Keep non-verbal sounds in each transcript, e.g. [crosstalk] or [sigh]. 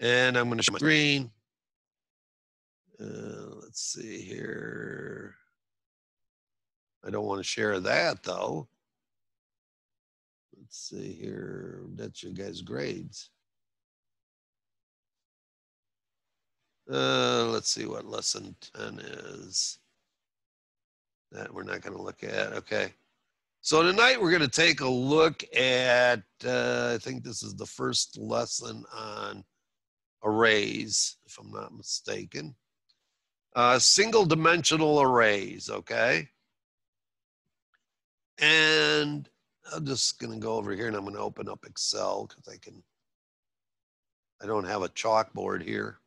And I'm going to show my screen. Uh, let's see here. I don't want to share that though. Let's see here. That's your guys' grades. Uh, let's see what lesson 10 is. That we're not going to look at. Okay. So tonight we're going to take a look at, uh, I think this is the first lesson on arrays, if I'm not mistaken. Uh, single dimensional arrays, okay? And I'm just going to go over here and I'm going to open up Excel because I can, I don't have a chalkboard here.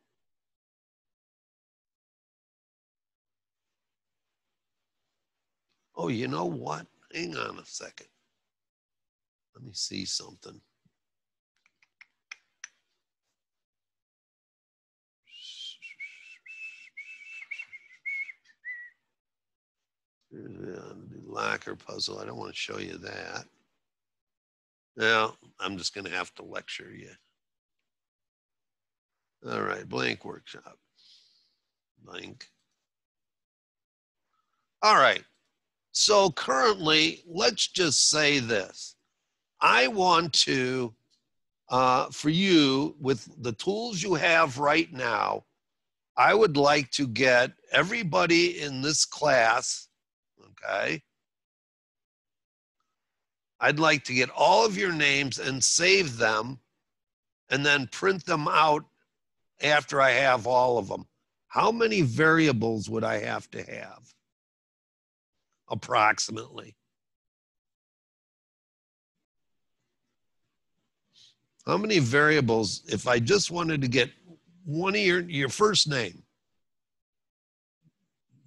Oh, you know what? Hang on a second. Let me see something. Lacquer puzzle. I don't want to show you that. Now, I'm just going to have to lecture you. All right, blank workshop. Blank. All right. So currently, let's just say this. I want to, uh, for you, with the tools you have right now, I would like to get everybody in this class, okay? I'd like to get all of your names and save them and then print them out after I have all of them. How many variables would I have to have? approximately. How many variables, if I just wanted to get one of your, your first name,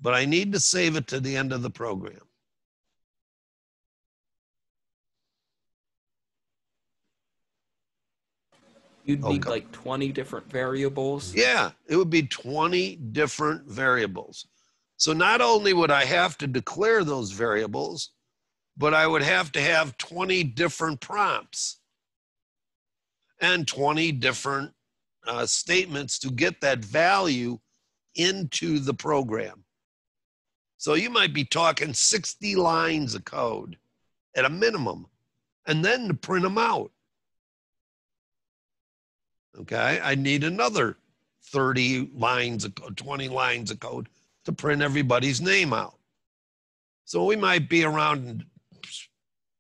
but I need to save it to the end of the program. You'd need okay. like 20 different variables? Yeah, it would be 20 different variables. So not only would I have to declare those variables, but I would have to have 20 different prompts and 20 different uh, statements to get that value into the program. So you might be talking 60 lines of code at a minimum, and then to print them out. Okay, I need another 30 lines of code, 20 lines of code to print everybody's name out. So we might be around,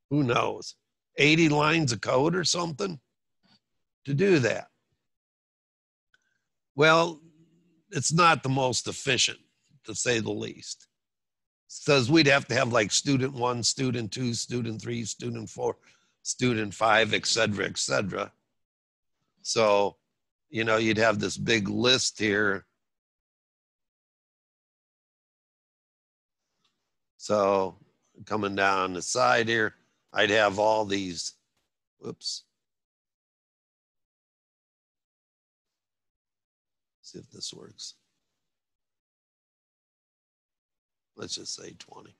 who knows, 80 lines of code or something to do that. Well, it's not the most efficient, to say the least. Says we'd have to have like student one, student two, student three, student four, student five, et cetera, et cetera. So, you know, you'd have this big list here So coming down the side here, I'd have all these, whoops. See if this works. Let's just say 20.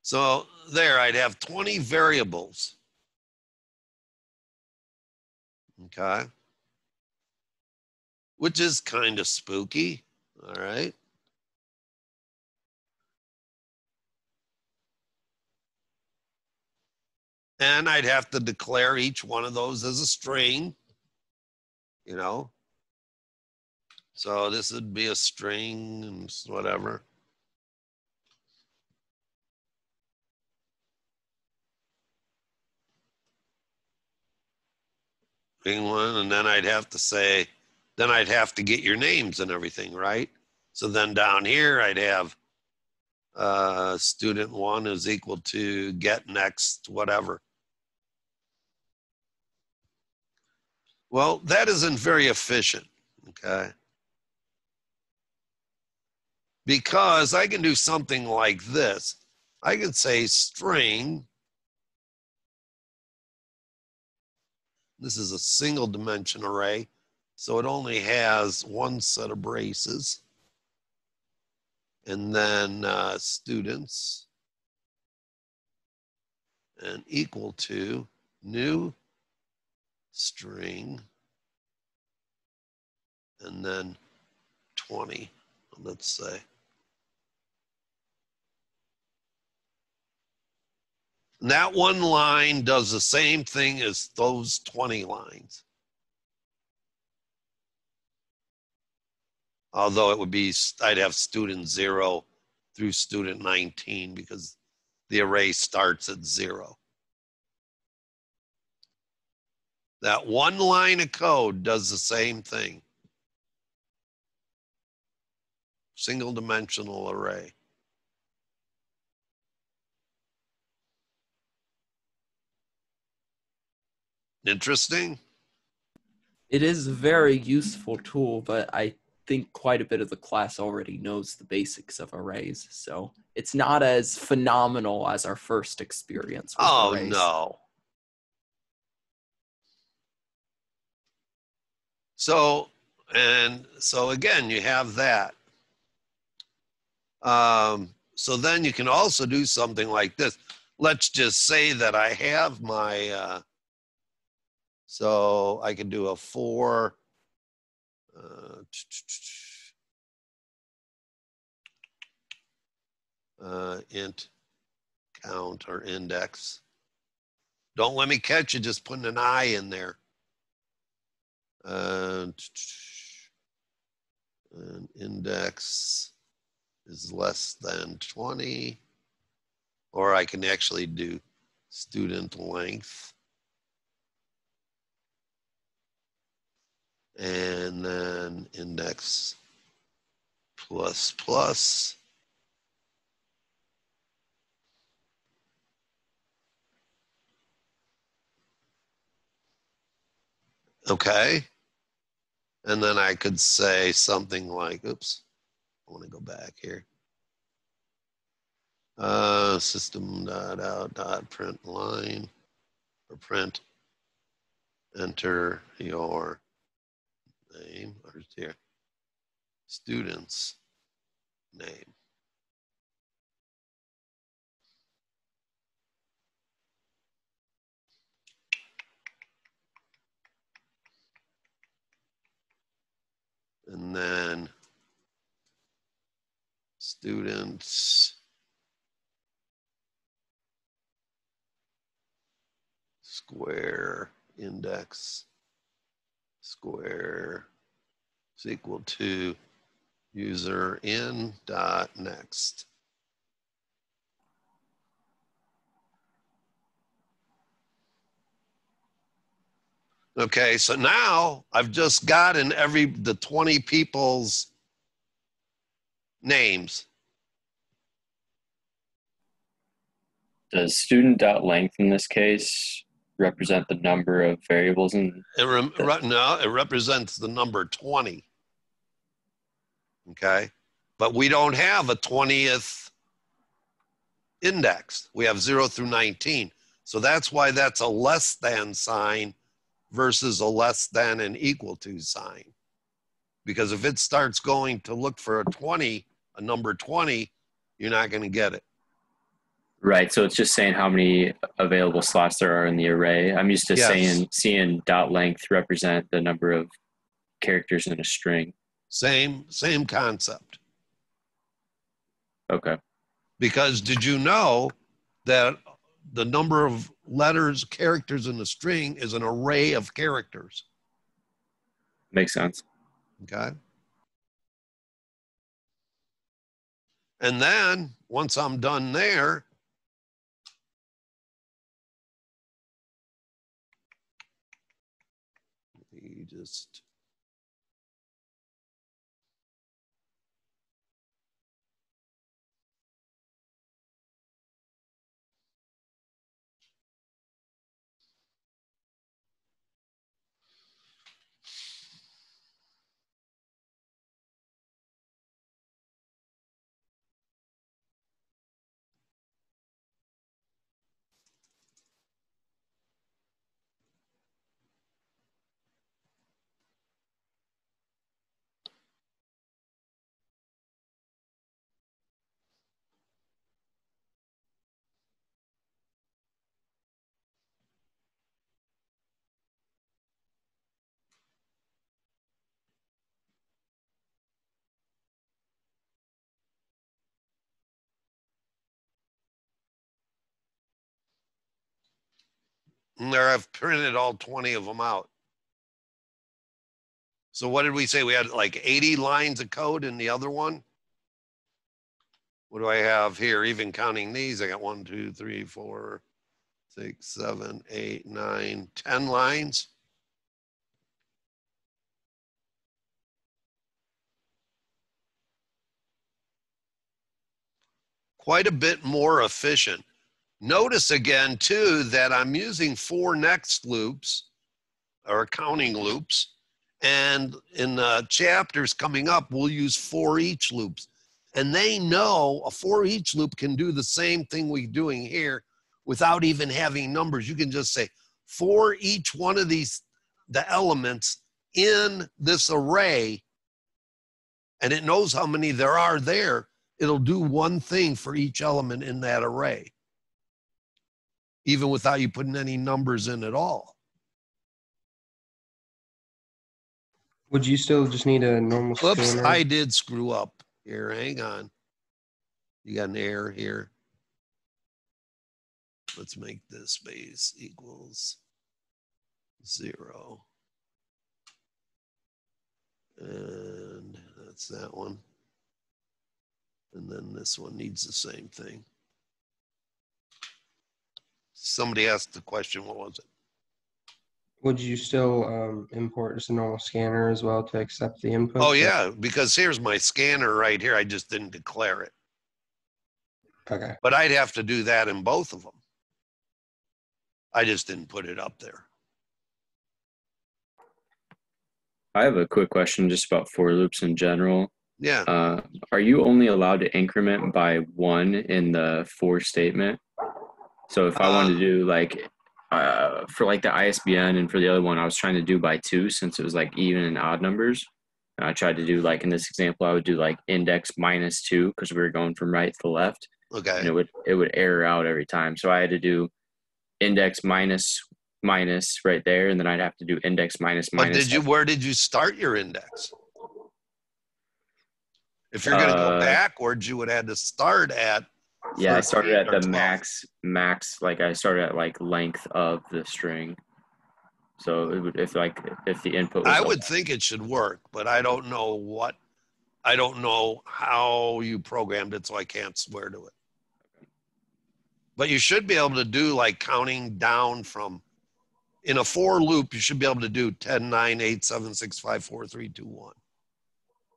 So there, I'd have 20 variables. Okay. Which is kind of spooky. All right. And I'd have to declare each one of those as a string, you know. So this would be a string whatever. One, and then I'd have to say, then I'd have to get your names and everything, right? So then down here I'd have uh, student one is equal to get next, whatever. Well, that isn't very efficient, okay? Because I can do something like this. I can say string. This is a single dimension array, so it only has one set of braces. And then uh, students and equal to new string and then 20, let's say. That one line does the same thing as those 20 lines. Although it would be, I'd have student zero through student 19 because the array starts at zero. That one line of code does the same thing. Single dimensional array. Interesting. It is a very useful tool, but I think quite a bit of the class already knows the basics of arrays. So it's not as phenomenal as our first experience. With Oh, arrays. no. So, and so again, you have that. Um, so then you can also do something like this. Let's just say that I have my, uh, so I can do a for, uh, uh, int count or index. Don't let me catch you just putting an I in there. Uh, and index is less than 20. Or I can actually do student length. And then index plus plus. Okay. And then I could say something like, oops, I want to go back here. Uh, system dot out dot print line or print enter your name? Or your student's name. And then students. Square index square is equal to user in dot next. Okay, so now I've just gotten every the 20 people's names. Does student dot length in this case represent the number of variables in It rem- re- no, it represents the number 20. Okay, but we don't have a 20th index. We have 0 through 19. So that's why that's a less than sign versus a less than and equal to sign. Because if it starts going to look for a 20, a number 20, you're not going to get it. Right. So it's just saying how many available slots there are in the array. I'm used to Yes. saying seeing dot length represent the number of characters in a string. Same same concept. Okay. Because did you know that the number of letters, characters in a string is an array of characters? Makes sense. Okay. And then once I'm done there, there I've printed all 20 of them out. So what did we say? We had like 80 lines of code in the other one? What do I have here? Even counting these, I got one, two, three, four, six, seven, eight, nine, ten lines. Quite a bit more efficient. Notice again too that I'm using for next loops or counting loops. And in the chapters coming up, we'll use for each loops. And they know a for each loop can do the same thing we're doing here without even having numbers. You can just say for each one of these, the elements in this array, and it knows how many there are there. It'll do one thing for each element in that array, even without you putting any numbers in at all. Would you still just need a normal Oops, scanner? I did screw up here. Hang on. You got an error here. Let's make this base equals zero. And that's that one. And then this one needs the same thing. Somebody asked the question, what was it? Would you still um, import just a normal scanner as well to accept the input? Oh, yeah, because here's my scanner right here. I just didn't declare it. Okay. But I'd have to do that in both of them. I just didn't put it up there. I have a quick question just about for loops in general. Yeah. Uh, are you only allowed to increment by one in the for statement? So if I wanted to do like uh, for like the ISBN and for the other one, I was trying to do by two since it was like even and odd numbers. And I tried to do like in this example, I would do like index minus two because we were going from right to left, Okay. and it would it would error out every time. So I had to do index minus minus right there, and then I'd have to do index minus But minus. did you, where did you start your index? If you're gonna go Uh, backwards, you would have to start at, Yeah, I started at the 12. max max like I started at like length of the string. So it would if like if the input I like- would think it should work, but I don't know what, I don't know how you programmed it, so I can't swear to it. But you should be able to do like counting down from, in a for loop, you should be able to do 10, 9, 8, 7, 6, 5, 4, 3, 2, 1.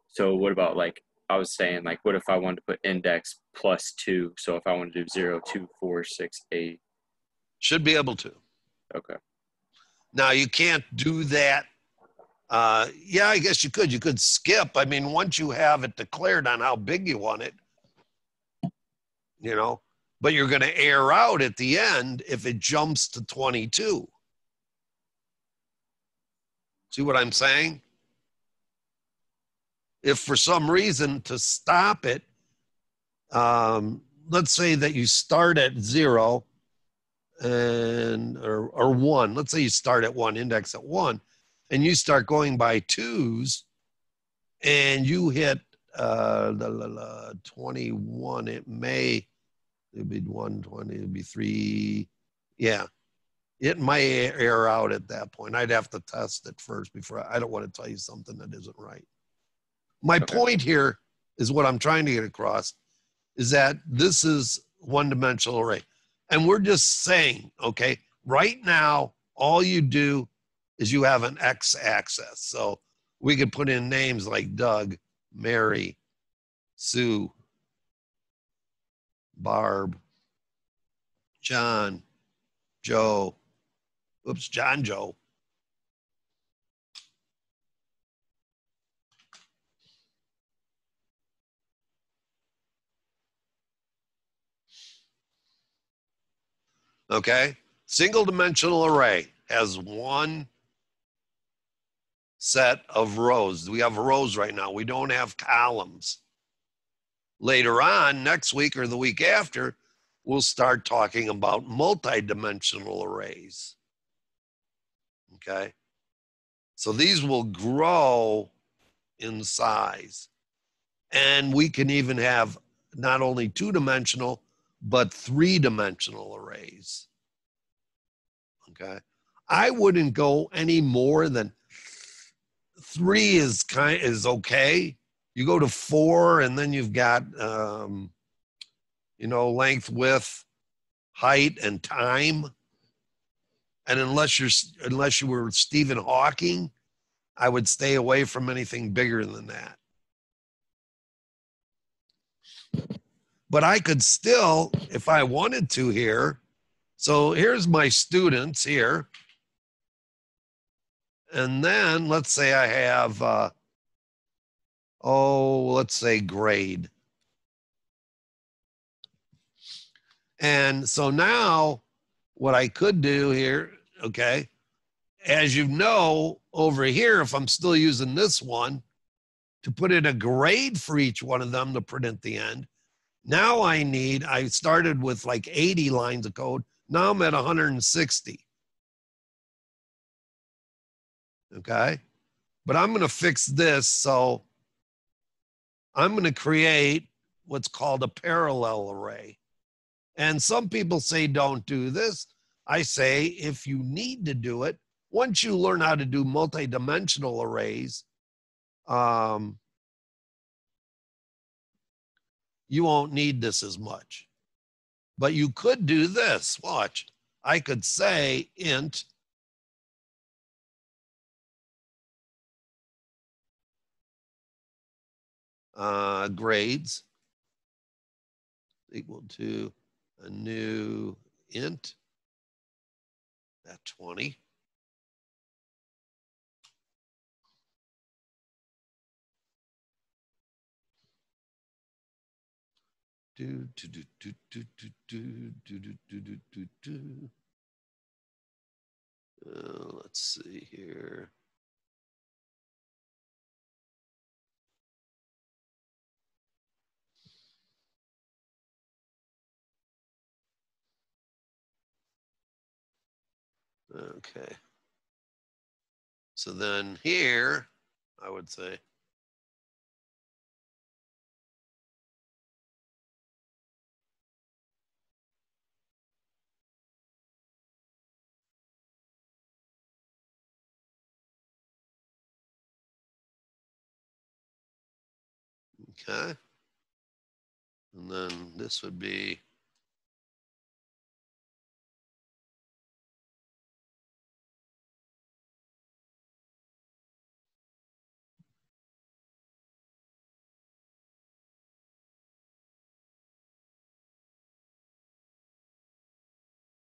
so what about like I was saying like what if I wanted to put index plus two? So if I want to do zero, two, four, six, eight. Should be able to. Okay. Now you can't do that. Uh, yeah, I guess you could. You could skip. I mean, once you have it declared on how big you want it, you know, but you're going to air out at the end if it jumps to 22. See what I'm saying? If for some reason to stop it, um, let's say that you start at zero and or, or one let's say you start at one index at one and you start going by twos and you hit uh la, la, la, 21 it may it'd be 120 it'd be three yeah. It might air out at that point. I'd have to test it first before i, I don't want to tell you something that isn't right my Okay. point here is what i'm trying to get across is that this is one dimensional array and we're just saying, okay, right now, all you do is you have an X axis. So we could put in names like Doug, Mary, Sue, Barb, John, Joe, oops, John Joe. Okay. Single dimensional array has one set of rows. We have rows right now. We don't have columns. Later on, next week or the week after, we'll start talking about multi-dimensional arrays. Okay. So these will grow in size. And we can even have not only two dimensional, but three dimensional arrays. Okay. I wouldn't go any more than three is kind is okay. You go to four and then you've got um, you know, length, width, height, and time. And unless you're unless you were Stephen Hawking, I would stay away from anything bigger than that. But I could still, if I wanted to here. So here's my students here. And then let's say I have, uh, oh, let's say grade. And so now what I could do here, okay, as you know, over here, if I'm still using this one, to put in a grade for each one of them to print at the end, now I need, I started with like 80 lines of code. Now I'm at 160. Okay. But I'm going to fix this. So I'm going to create what's called a parallel array. And some people say don't do this. I say if you need to do it, once you learn how to do multidimensional arrays, um, you won't need this as much. But you could do this. Watch. I could say int uh, grades equal to a new int at 20. Do, do, do, do, do, do, do, do, do, do, do, do. Uh, let's see here. Okay. So then here, I would say, okay. And then this would be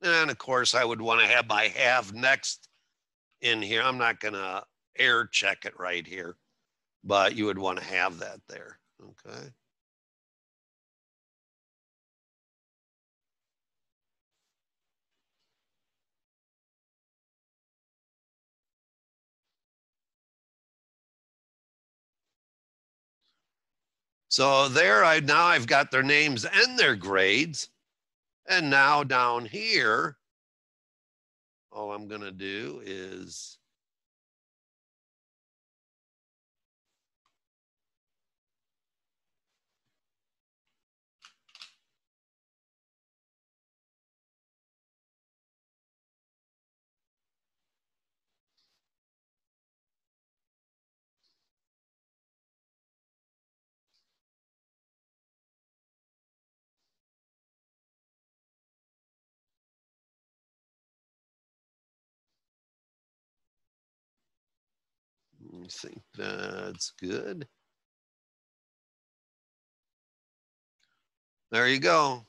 And of course, I would want to have my have next in here. I'm not going to air check it right here, but you would want to have that there. Okay. So there I now I've got their names and their grades. And now down here, all I'm going to do is I think that's good. There you go.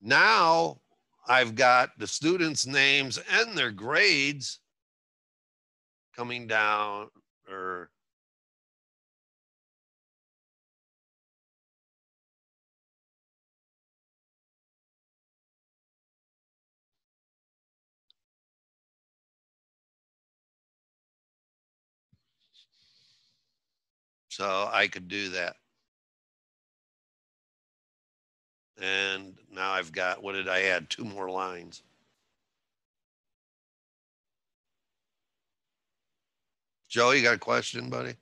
Now I've got the students' names and their grades coming down or So I could do that. And now I've got, what did I add? Two more lines. Joe, you got a question, buddy?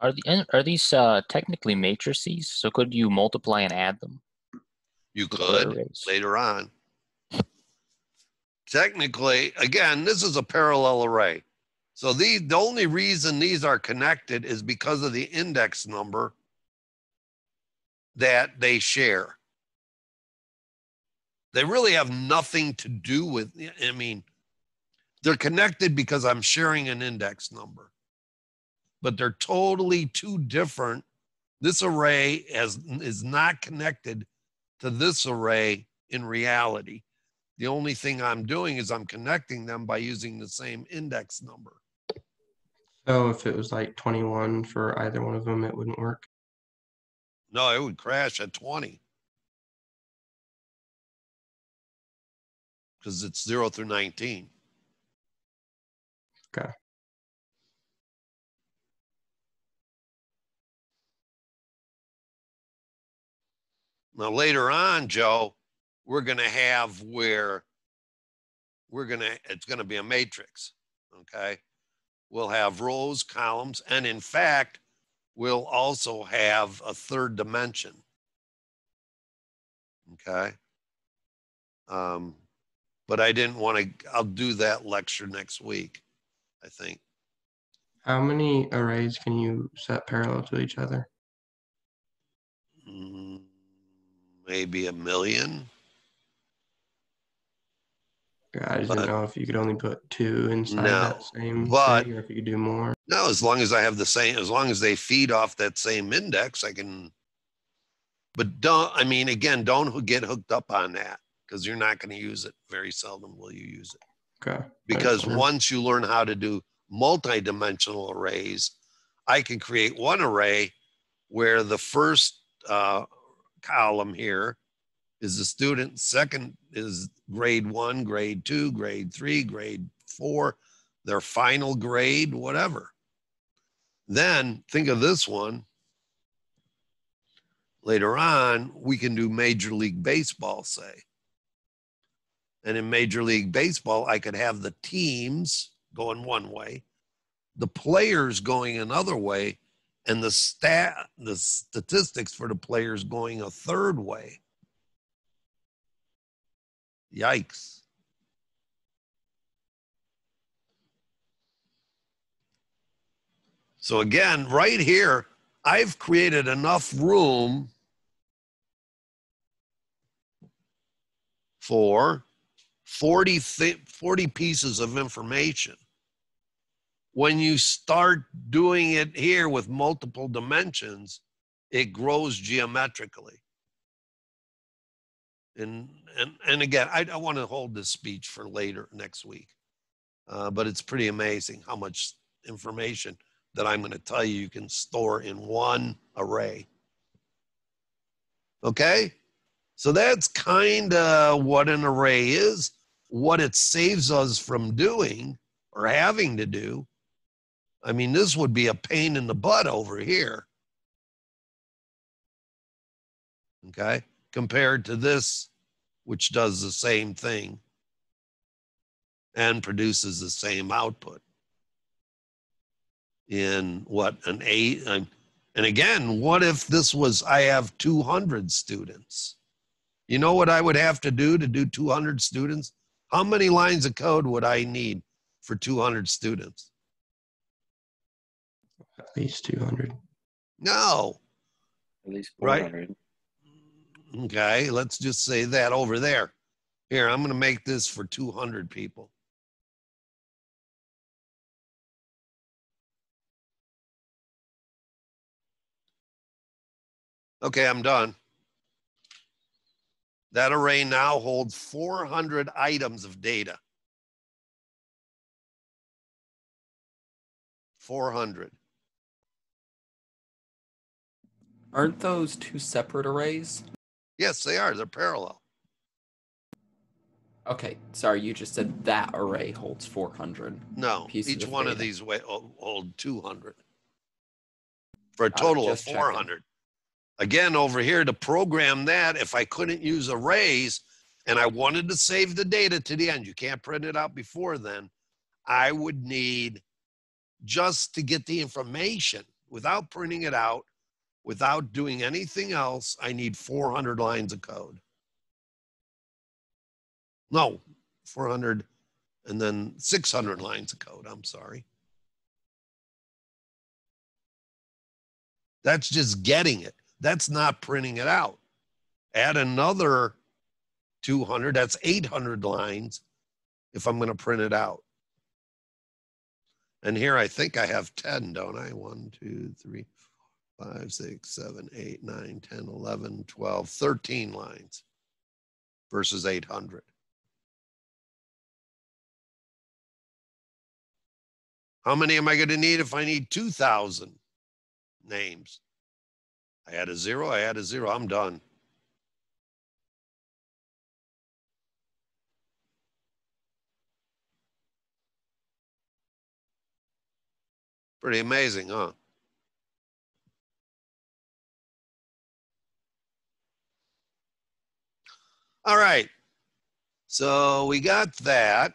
Are the are these uh, technically matrices? So could you multiply and add them? You could later on. technically, again, this is a parallel array. So these, the only reason these are connected is because of the index number that they share. They really have nothing to do with, I mean, they're connected because I'm sharing an index number, but they're totally two different. This array has, is not connected to this array in reality. The only thing I'm doing is I'm connecting them by using the same index number. So if it was like 21 for either one of them, it wouldn't work. No, it would crash at 20. Because it's 0 through 19. Okay. Now, later on, Joe, we're going to have where we're going to, it's going to be a matrix. Okay. We'll have rows, columns, and in fact, we'll also have a third dimension. Okay. Um, but I didn't want to, I'll do that lecture next week, I think. How many arrays can you set parallel to each other? Mm, Maybe a million. I just But- didn't know if you could only put two inside No, that same but- thing, or if you could do more. No, as long as I have the same, as long as they feed off that same index, I can. But don't, I mean, again, don't get hooked up on that because you're not going to use it. Very seldom will you use it. Okay. Because once you learn how to do multi-dimensional arrays, I can create one array where the first uh, column here is the student, second is grade one, grade two, grade three, grade four, their final grade, whatever. Then think of this one. Later on, we can do Major League Baseball, say. And in Major League Baseball, I could have the teams going one way, the players going another way, and the stat the statistics for the players going a third way. Yikes. So again, right here, I've created enough room for 40, 40 pieces of information. When you start doing it here with multiple dimensions, it grows geometrically. And, and, and again, I, I want to hold this speech for later next week. Uh, but it's pretty amazing how much information that I'm going to tell you you can store in one array. Okay? So that's kind of what an array is, what it saves us from doing or having to do. I mean, this would be a pain in the butt over here. Okay? Compared to this, which does the same thing and produces the same output in what an eight and and again what if this was i have 200 students? You know what i would have to do to do 200 students? How many lines of code would i need for 200 students? At least 200. no. At least Right. 400. okay let's just say that over there here i'm going to make this for 200 people Okay, I'm done. That array now holds 400 items of data. 400. Aren't those two separate arrays? Yes, they are. They're parallel. Okay, sorry, you just said that array holds 400. No, each of one of these wa- hold- hold 200 for a Uh, total of just checking. 400. Again, over here to program that, if I couldn't use arrays and I wanted to save the data to the end, you can't print it out before then. I would need just to get the information without printing it out, without doing anything else, I need 400 lines of code. No, 400 and then 600 lines of code. I'm sorry. That's just getting it. That's not printing it out. Add another 200, that's 800 lines if I'm going to print it out. And here I think I have 10, don't I? 1, 2, 3, 5, 6, 7, 8, 9, 10, 11, 12, 13 lines versus 800. How many am I going to need if I need 2,000 names? I add a zero, I add a zero, I'm done. Pretty amazing, huh? All right. So we got that.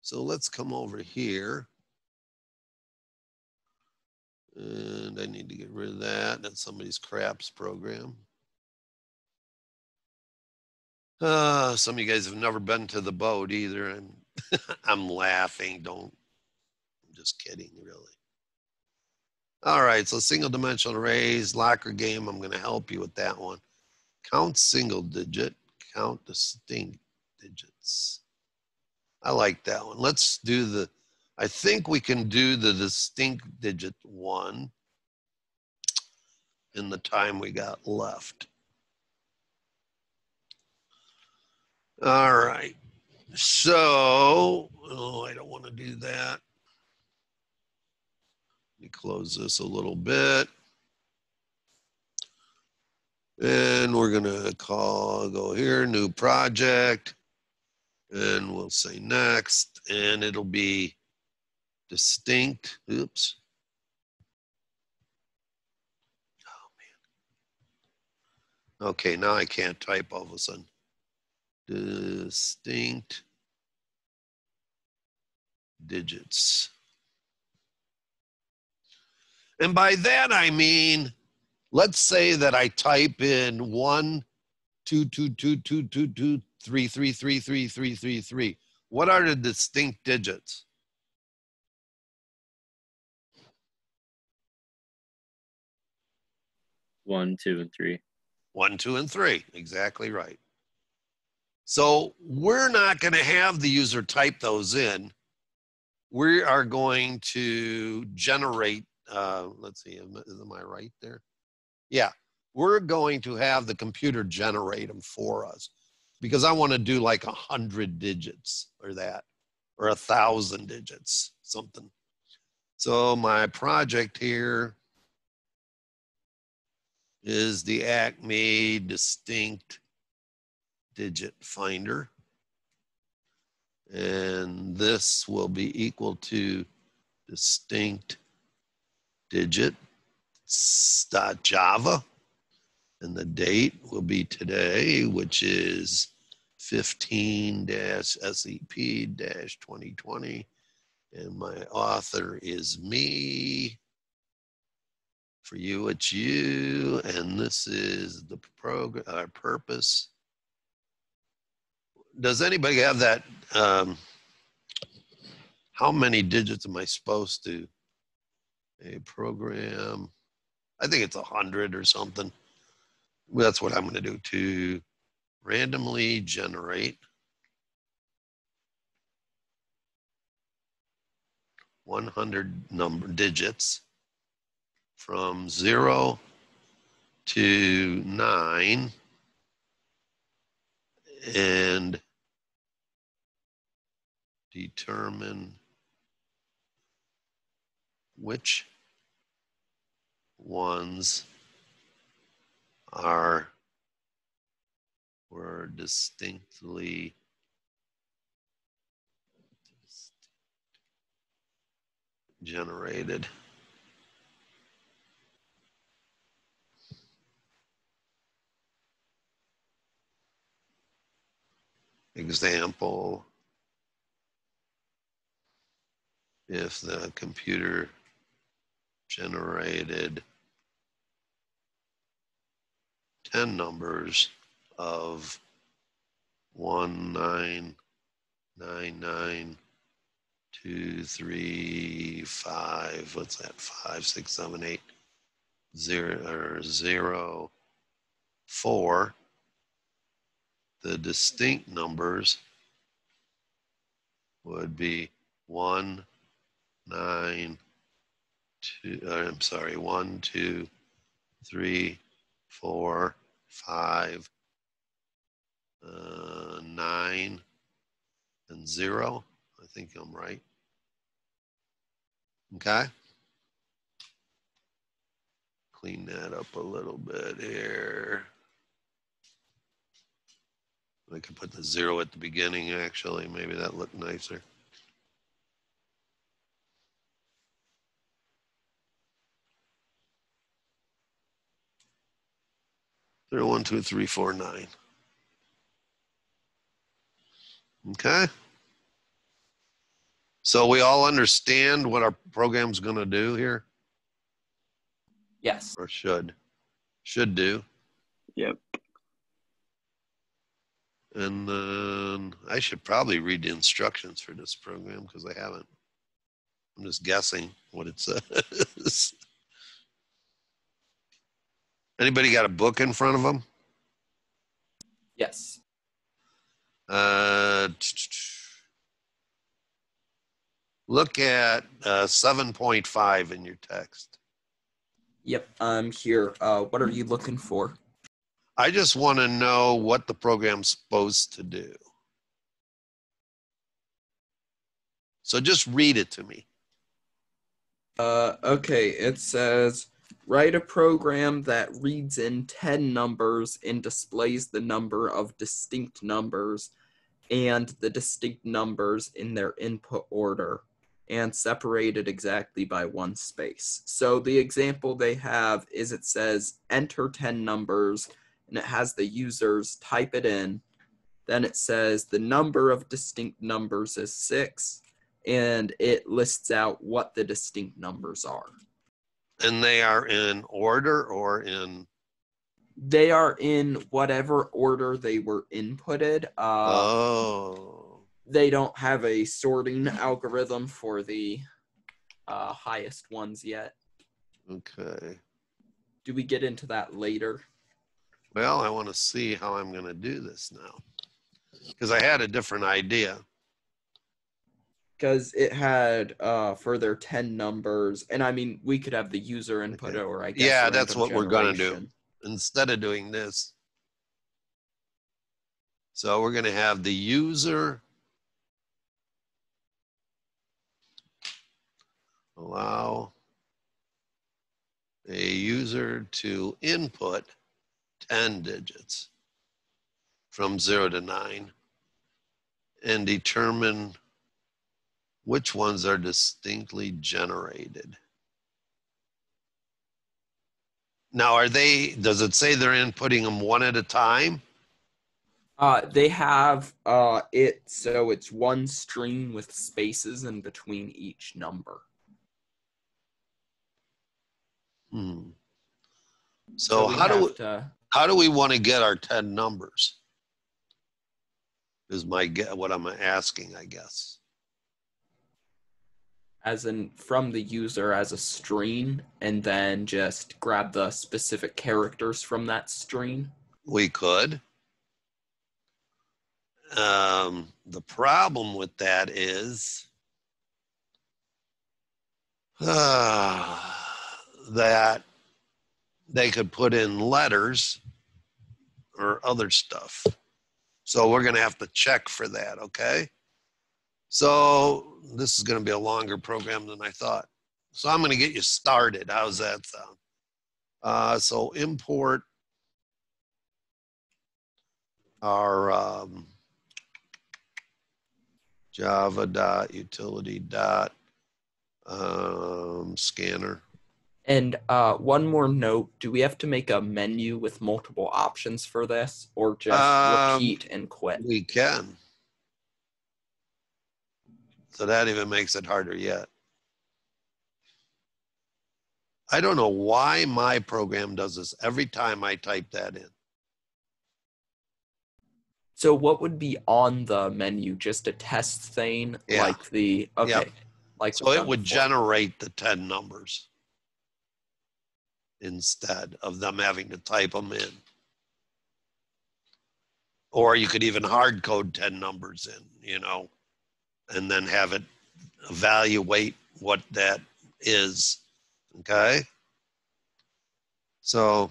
So let's come over here. And I need to get rid of that. That's somebody's craps program. Uh, some of you guys have never been to the boat either, and [laughs] I'm laughing. Don't, I'm just kidding, really. All right, so single dimensional arrays, locker game, I'm going to help you with that one. Count single digit, count distinct digits. I like that one. Let's do the, I think we can do the distinct digit one in the time we got left. All right. So, oh, I don't want to do that. Let me close this a little bit. And we're going to call, go here, new project. And we'll say next. And it'll be distinct. Oops. Oh, man. Okay, now I can't type all of a sudden distinct digits. And by that I mean, let's say that I type in one, two, two, two, two, two, two, three, three, three, three, three, three, three. What are the distinct digits? One, two, and three. One, two, and three. Exactly right. So we're not going to have the user type those in. We are going to generate, uh, let's see, am, am I right there? Yeah, we're going to have the computer generate them for us because I want to do like a hundred digits or that, or a thousand digits, something. So my project here is the Acme distinct digit finder. And this will be equal to distinct digit Java. And the date will be today, which is 15 SEP 2020. And my author is me. For you, it's you. And this is the program, our purpose does anybody have that? Um, how many digits am I supposed to? A program, I think it's a hundred or something. That's what I'm going to do to randomly generate 100 number digits from zero to nine and determine which ones are were distinctly generated. Example, if the computer generated 10 numbers of one nine nine nine two three five. What's that? Five six seven eight zero or zero four. The distinct numbers would be one nine two. uh, I'm sorry, one two three four five uh, nine and zero. I think I'm right. Okay. Clean that up a little bit here. I could put the zero at the beginning, actually. Maybe that looked nicer. Zero, one, two, three, four, nine. Okay. So we all understand what our program's going to do here, Yes. or should, should do. Yep. And then I should probably read the instructions for this program because I haven't. I'm just guessing what it [laughs] says. Anybody got a book in front of them? Yes. Uh, look at uh, 7.5 in your text. Yep. I'm here. Uh, what are you looking for? I just want to know what the program's supposed to do. So just read it to me. Uh, okay. It says write a program that reads in 10 numbers and displays the number of distinct numbers and the distinct numbers in their input order and separated exactly by one space. So the example they have is it says enter 10 numbers and it has the users type it in. Then it says the number of distinct numbers is six and it lists out what the distinct numbers are. And they are in order or in. They are in whatever order they were inputted. Uh, oh. they don't have a sorting algorithm for the uh, highest ones yet. Okay. Do we get into that later? Well, I want to see how I'm going to do this now because I had a different idea. Because it had uh, for their 10 numbers, and I mean, we could have the user input Okay. or I guess. Yeah, that's what we're gonna do. Instead of doing this, so we're going to have the user allow a user to input 10 digits from 0 to 9 and determine which ones are distinctly generated. Now, are they, does it say they're inputting them one at a time? Uh, they have uh, it so it's one string with spaces in between each number. Hmm. So, we how do we, to- how do we want to get our 10 numbers? Is my what I'm asking, I guess. As in from the user as a string and then just grab the specific characters from that string. We could. Um, the problem with that is uh, that they could put in letters or other stuff. So we're going to have to check for that, okay? So this is going to be a longer program than I thought. So I'm going to get you started. How's that sound? Uh, so import our um, Java dot utility dot um, scanner. And uh, one more note: Do we have to make a menu with multiple options for this, or just Um, repeat and quit? We can. So that even makes it harder yet. I don't know why my program does this every time I type that in. So what would be on the menu? Just a test thing, Yeah. like the okay, like So it would before. generate the 10 numbers instead of them having to type them in. Or you could even hard code 10 numbers in, you know, and then have it evaluate what that is. Okay. So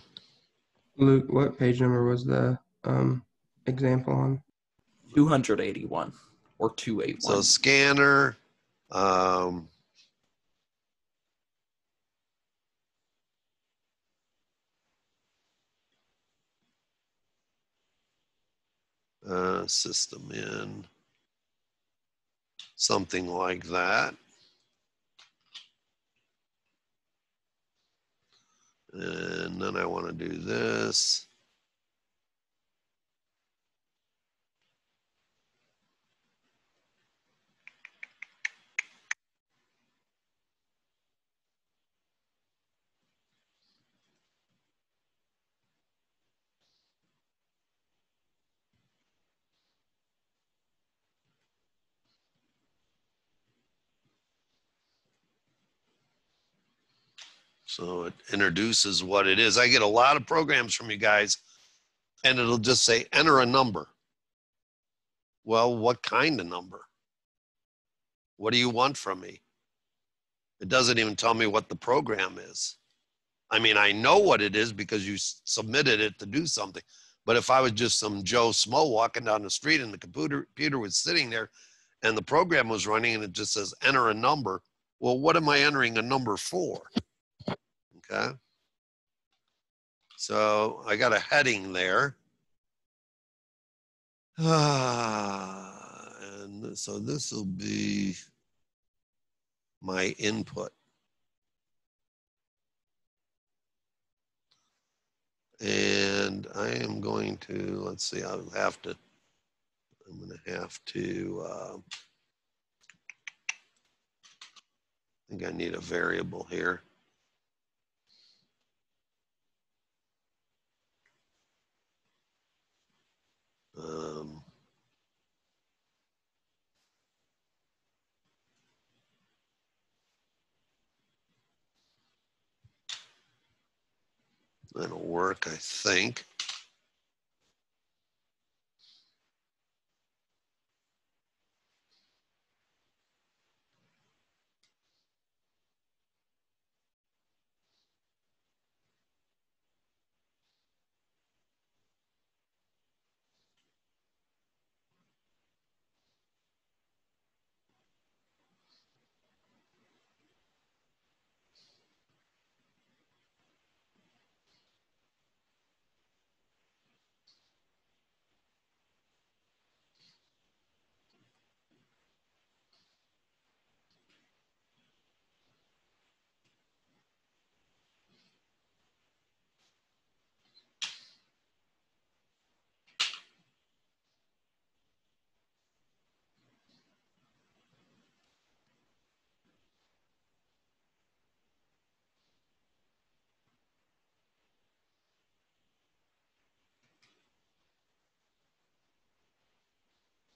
Luke, what page number was the um, example on? 281 or 281. So scanner, um, uh, system in, something like that. And then I want to do this. So it introduces what it is. I get a lot of programs from you guys, and it'll just say enter a number. Well, what kind of number? What do you want from me? It doesn't even tell me what the program is. I mean, I know what it is because you submitted it to do something. But if I was just some Joe Smo walking down the street and the computer, computer was sitting there and the program was running and it just says enter a number, well, what am I entering a number for? Okay. So I got a heading there. Ah, and so this will be my input. And I am going to, let's see, I'll have to, I'm going to have to, uh, I think I need a variable here. Um, that'll work, I think.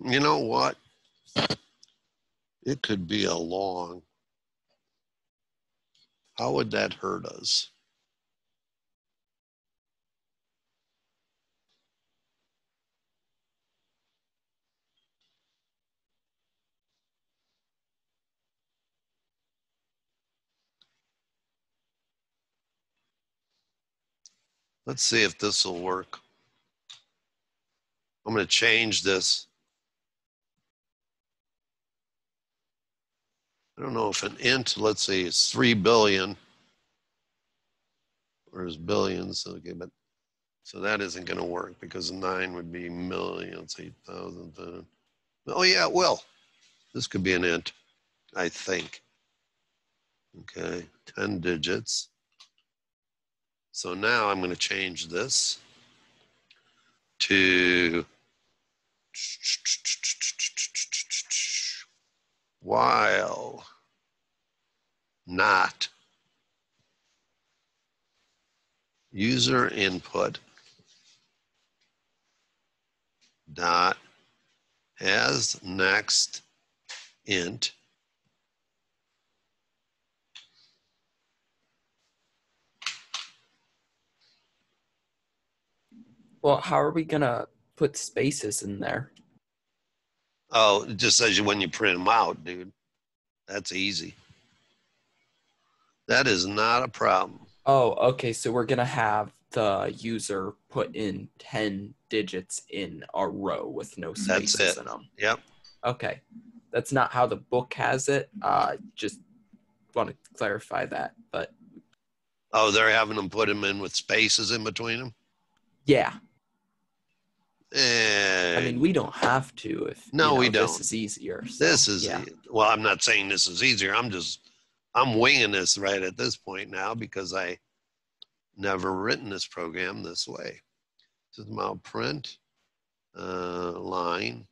You know what? It could be a long. How would that hurt us? Let's see if this will work. I'm going to change this. I don't know if an int, let's say it's 3 billion, or is billions, okay, but so that isn't going to work because 9 would be millions, 8,000. uh, Oh, yeah, it will. This could be an int, I think. Okay, 10 digits. So now I'm going to change this to while not user input dot has next int Well, how are we gonna put spaces in there? Oh, it just says you when you print them out, dude. That's easy. That is not a problem. Oh, okay. So we're gonna have the user put in ten digits in a row with no That's spaces it. in them. Yep. Okay, that's not how the book has it. Uh, just want to clarify that. But Oh, they're having them put them in with spaces in between them. yeah, I mean we don't have to if No, you know, we This don't. This is easier. so, this is yeah. well. I'm not saying this is easier. I'm just I'm winging this right at this point now because I never written this program this way. This is my print uh, line.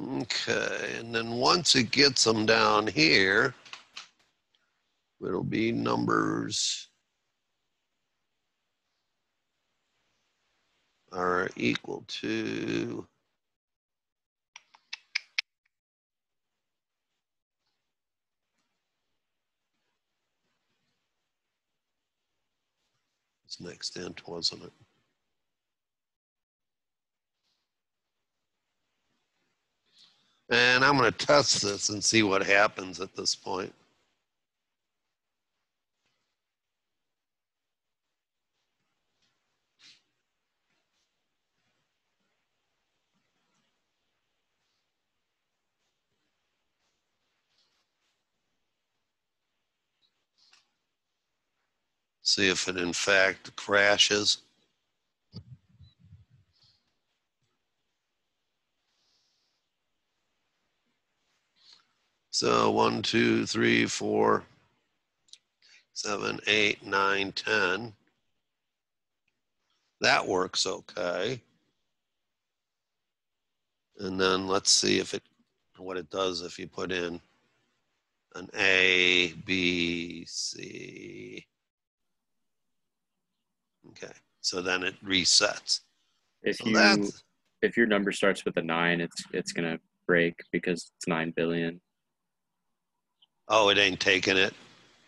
Okay, and then once it gets them down here, it'll be numbers are equal to it's next int, wasn't it? And I'm going to test this and see what happens at this point. See if it in fact crashes. So one, two, three, four, seven, eight, nine, ten. That works okay. And then let's see if it what it does if you put in an A, B, C. Okay, so then it resets. If So you if your number starts with a nine, it's it's gonna break because it's nine billion. Oh, it ain't taking it.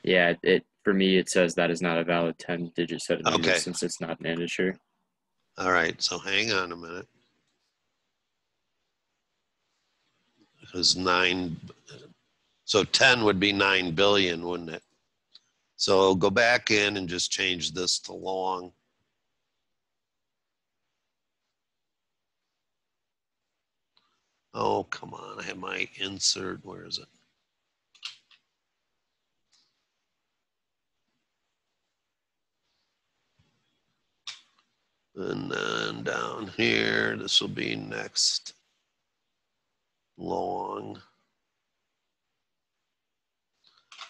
Yeah, it for me it says that is not a valid ten digit set of numbers since it's not an integer. All right, so hang on a minute. Because nine, so 10 would be 9 billion, wouldn't it? So go back in and just change this to long. Oh, come on, I have my insert, where is it? And then down here, this will be next long.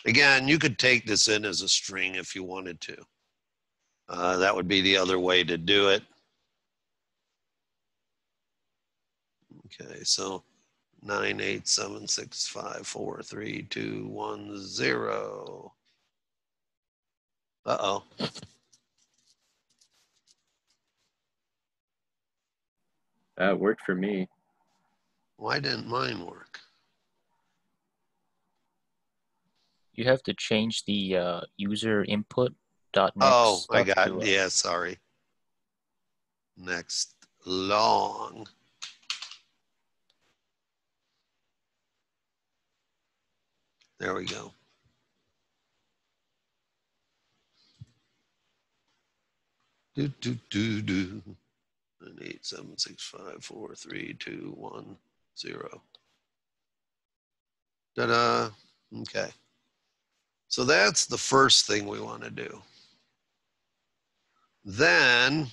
Again, you could take this in as a string if you wanted to. Uh, that would be the other way to do it. Okay, so nine, eight, seven, six, five, four, three, two, one, zero. Uh-oh. That worked for me. Why didn't mine work? You have to change the uh, user input dot next Oh, I got, to, uh, yeah, sorry. Next, long. There we go. Do, do, do, do. Nine, eight, seven, six, five, four, three, two, one, zero. Ta-da. Okay. So that's the first thing we want to do. Then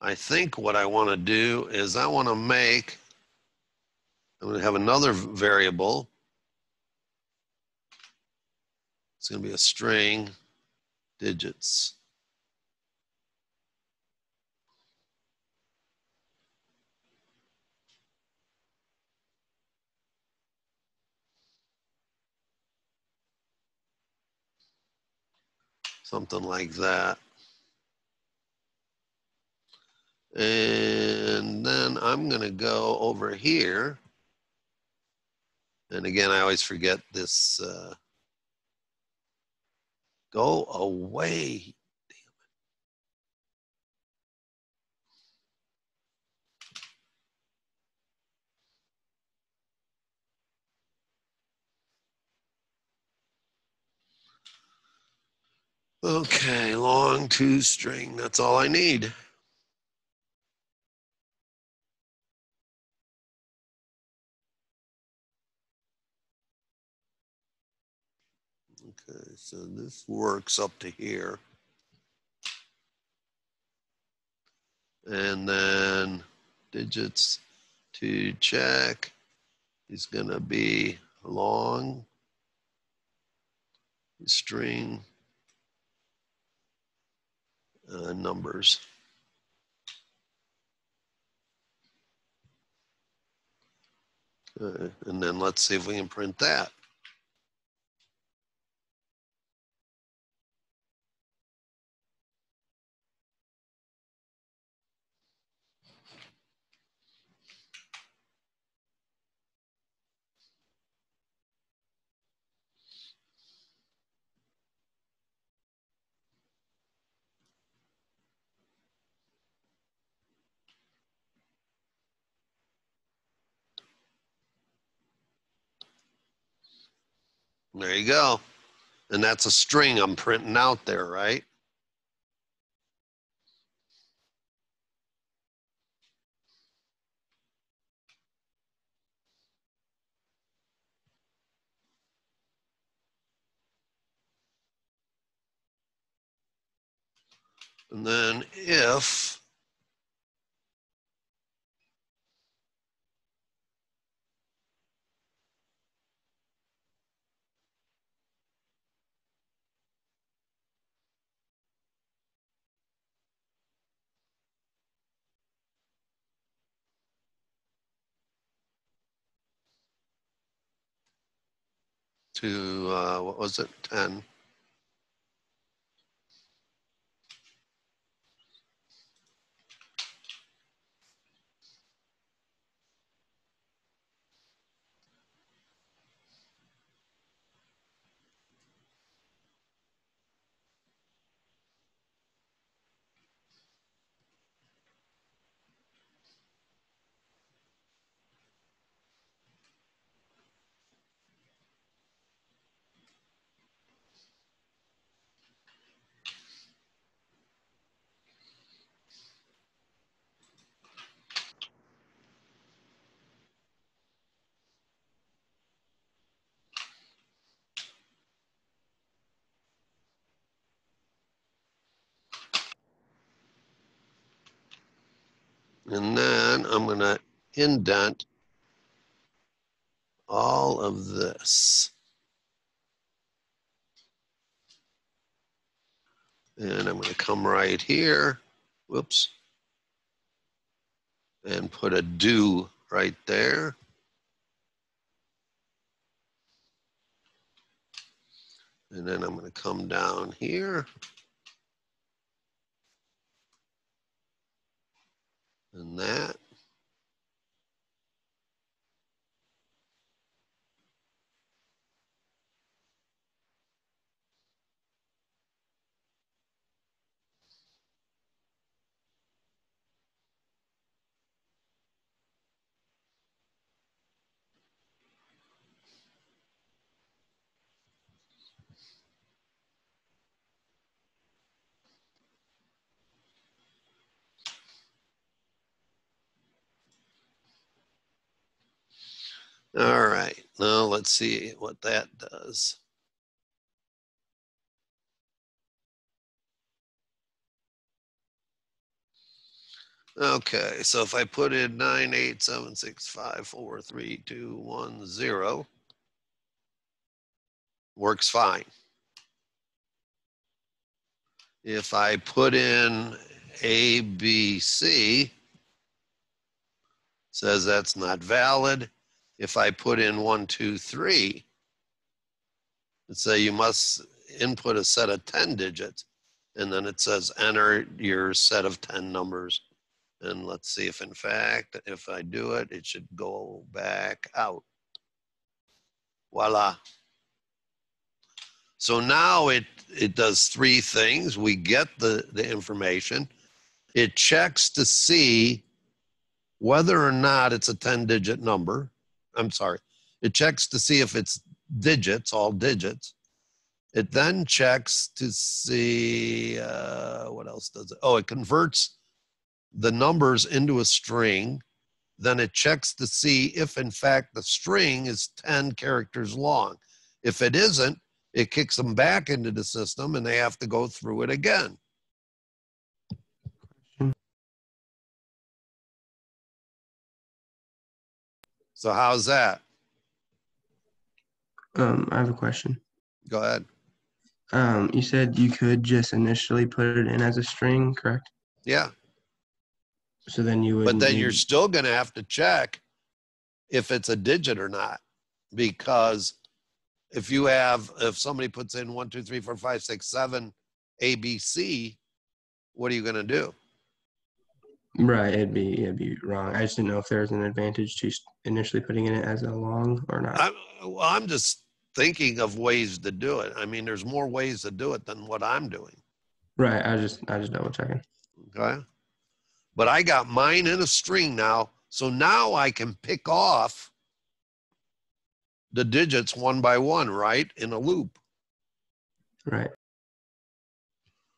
I think what I want to do is I want to make, I'm going to have another variable. It's going to be a string digits. Something like that. And then I'm going to go over here. And again, I always forget this. Uh, go away. Okay, long to string. That's all I need. Okay, so this works up to here. And then digits to check is going to be long string uh, numbers. Okay, and then let's see if we can print that. There you go. And that's a string I'm printing out there, right? And then if to, uh, what was it, 10? And then I'm going to indent all of this. And I'm going to come right here. Whoops. And put a do right there. And then I'm going to come down here. and that. All right, now let's see what that does. Okay, so if I put in nine, eight, seven, six, five, four, three, two, one, zero, works fine. If I put in A, B, C, says that's not valid. If I put in one, two, three, it say you must input a set of 10 digits. And then it says enter your set of 10 numbers. And let's see if in fact, if I do it, it should go back out. Voila. So now it, it does three things. We get the, the information. It checks to see whether or not it's a 10 digit number. I'm sorry. It checks to see if it's digits, all digits. It then checks to see uh, what else does it? Oh, it converts the numbers into a string. Then it checks to see if, in fact, the string is 10 characters long. If it isn't, it kicks them back into the system and they have to go through it again. So, how's that? Um, I have a question. Go ahead. Um, you said you could just initially put it in as a string, correct? Yeah. So then you would. But then you're still going to have to check if it's a digit or not. Because if you have, if somebody puts in one, two, three, four, five, six, seven, ABC, what are you going to do? Right, it'd be it'd be wrong. I just didn't know if there was an advantage to initially putting in it as a long or not. I'm, well, I'm just thinking of ways to do it. I mean, there's more ways to do it than what I'm doing. Right, I just I just double checking. Okay. But I got mine in a string now. So now I can pick off the digits one by one, right? In a loop. Right.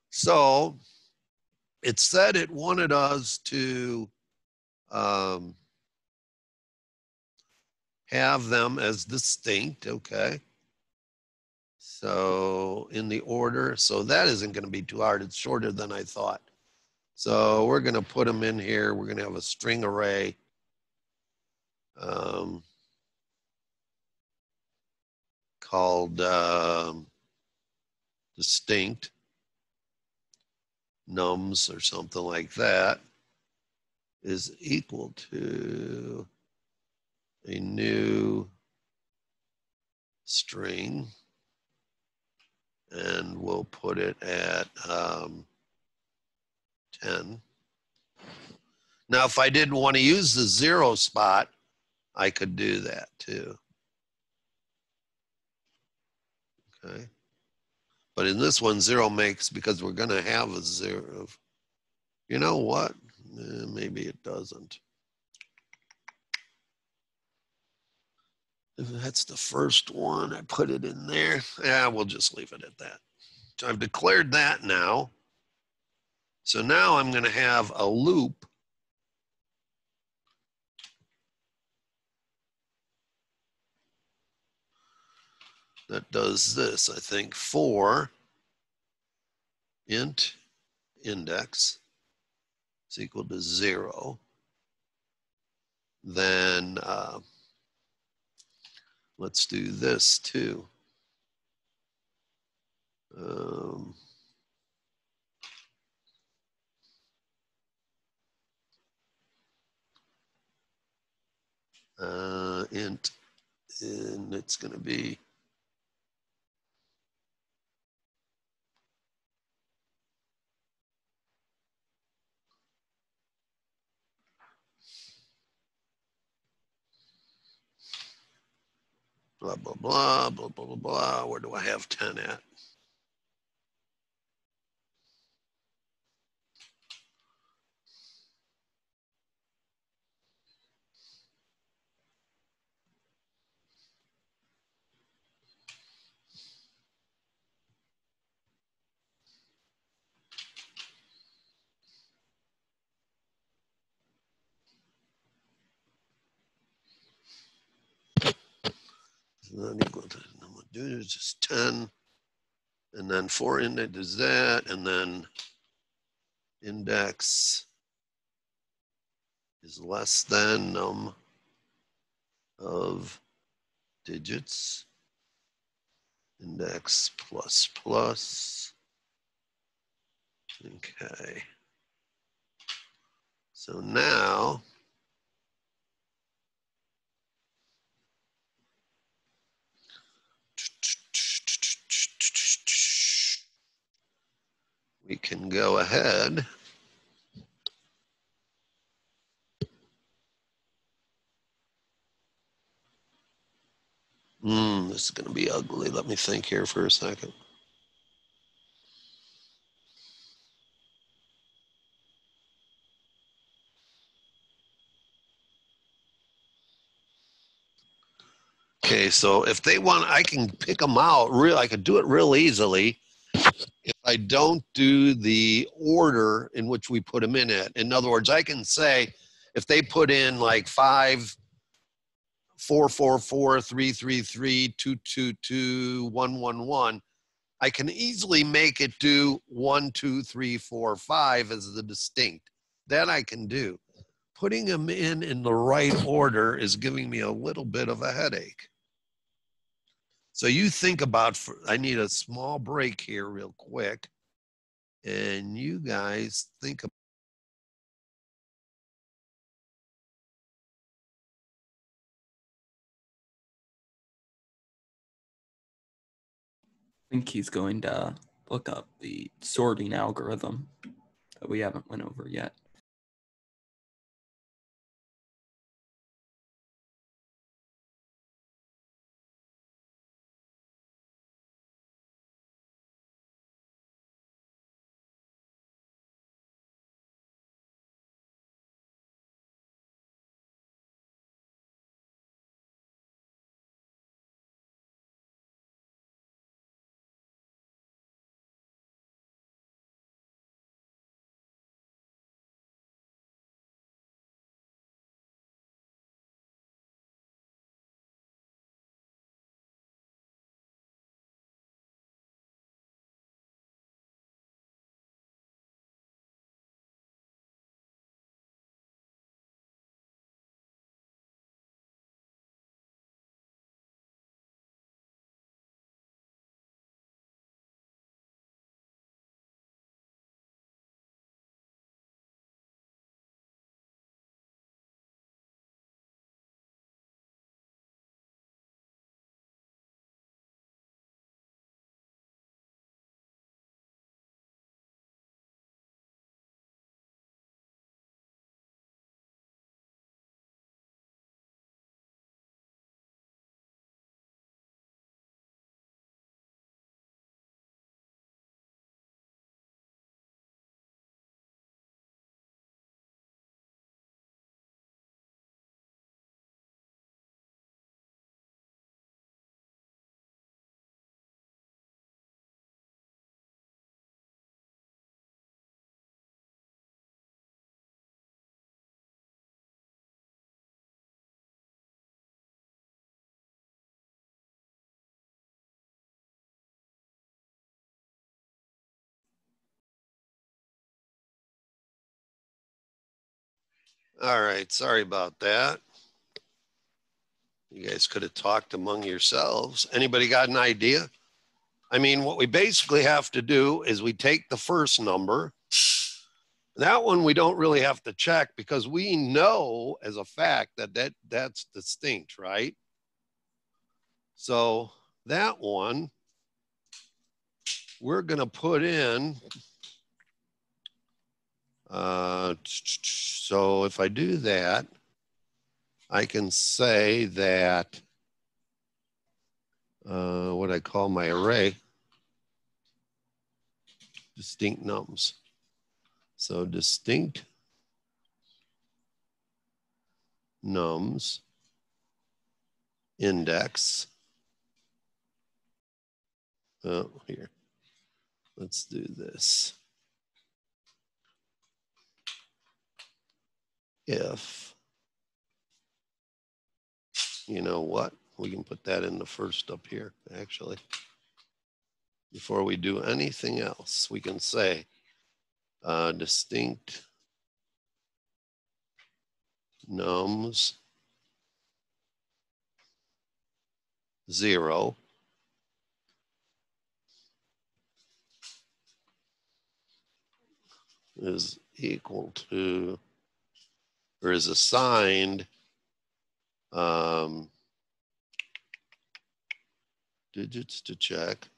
So it said it wanted us to um, have them as distinct. Okay. So in the order, so that isn't going to be too hard. It's shorter than I thought. So we're going to put them in here. We're going to have a string array. Um, called um, distinct nums or something like that is equal to a new string and we'll put it at um, 10. Now, if I didn't want to use the zero spot, I could do that too. Okay. But in this one, zero makes because we're going to have a zero. You know what? Eh, maybe it doesn't. If that's the first one, I put it in there. Yeah, we'll just leave it at that. So I've declared that now. So now I'm going to have a loop that does this, I think, for int index is equal to zero. Then uh, let's do this too. Um, uh, int, and it's going to be blah, blah, blah, blah, blah, blah, blah. Where do I have 10 at? Is not equal to number of dudes is 10. And then for index is that, and then index is less than num of digits. Index plus plus. Okay. So now we can go ahead. Hmm, this is going to be ugly. Let me think here for a second. Okay, so if they want, I can pick them out. Real, I could do it real easily if I don't do the order in which we put them in it. In other words, I can say if they put in like five, four, four, four, three, three, three, two, two, two, one, one, one, I can easily make it do one, two, three, four, five as the distinct. That I can do. Putting them in in the right order is giving me a little bit of a headache. So you think about, for, I need a small break here real quick. And you guys think about I think he's going to look up the sorting algorithm that we haven't went over yet. All right, sorry about that. You guys could have talked among yourselves. Anybody got an idea? I mean, what we basically have to do is we take the first number. That one we don't really have to check because we know as a fact that, that that's distinct, right? So that one, we're going to put in uh, so if I do that, I can say that uh, what I call my array, distinct nums. So distinct nums index. Oh, here. Let's do this. If, you know what? We can put that in the first up here, actually. Before we do anything else, we can say uh, distinct nums zero is equal to or is assigned um, digits to check.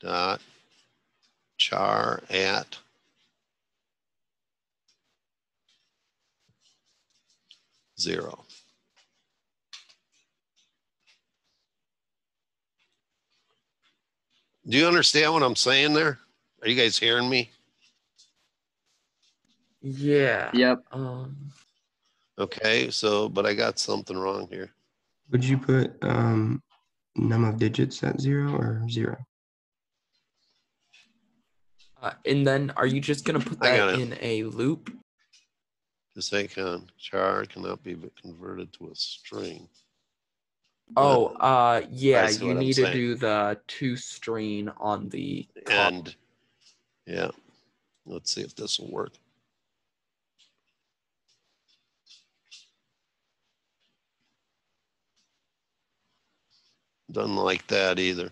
Dot char at zero. Do you understand what I'm saying there? Are you guys hearing me? Yeah. Yep. Um, Okay, so, but I got something wrong here. Would you put um, num of digits at zero or zero? uh, and then are you just gonna put that in a loop? This icon char cannot be converted to a string. Oh, uh, yeah. You what I'm need to saying. do the toString on the end. And yeah, let's see if this will work. Doesn't like that either.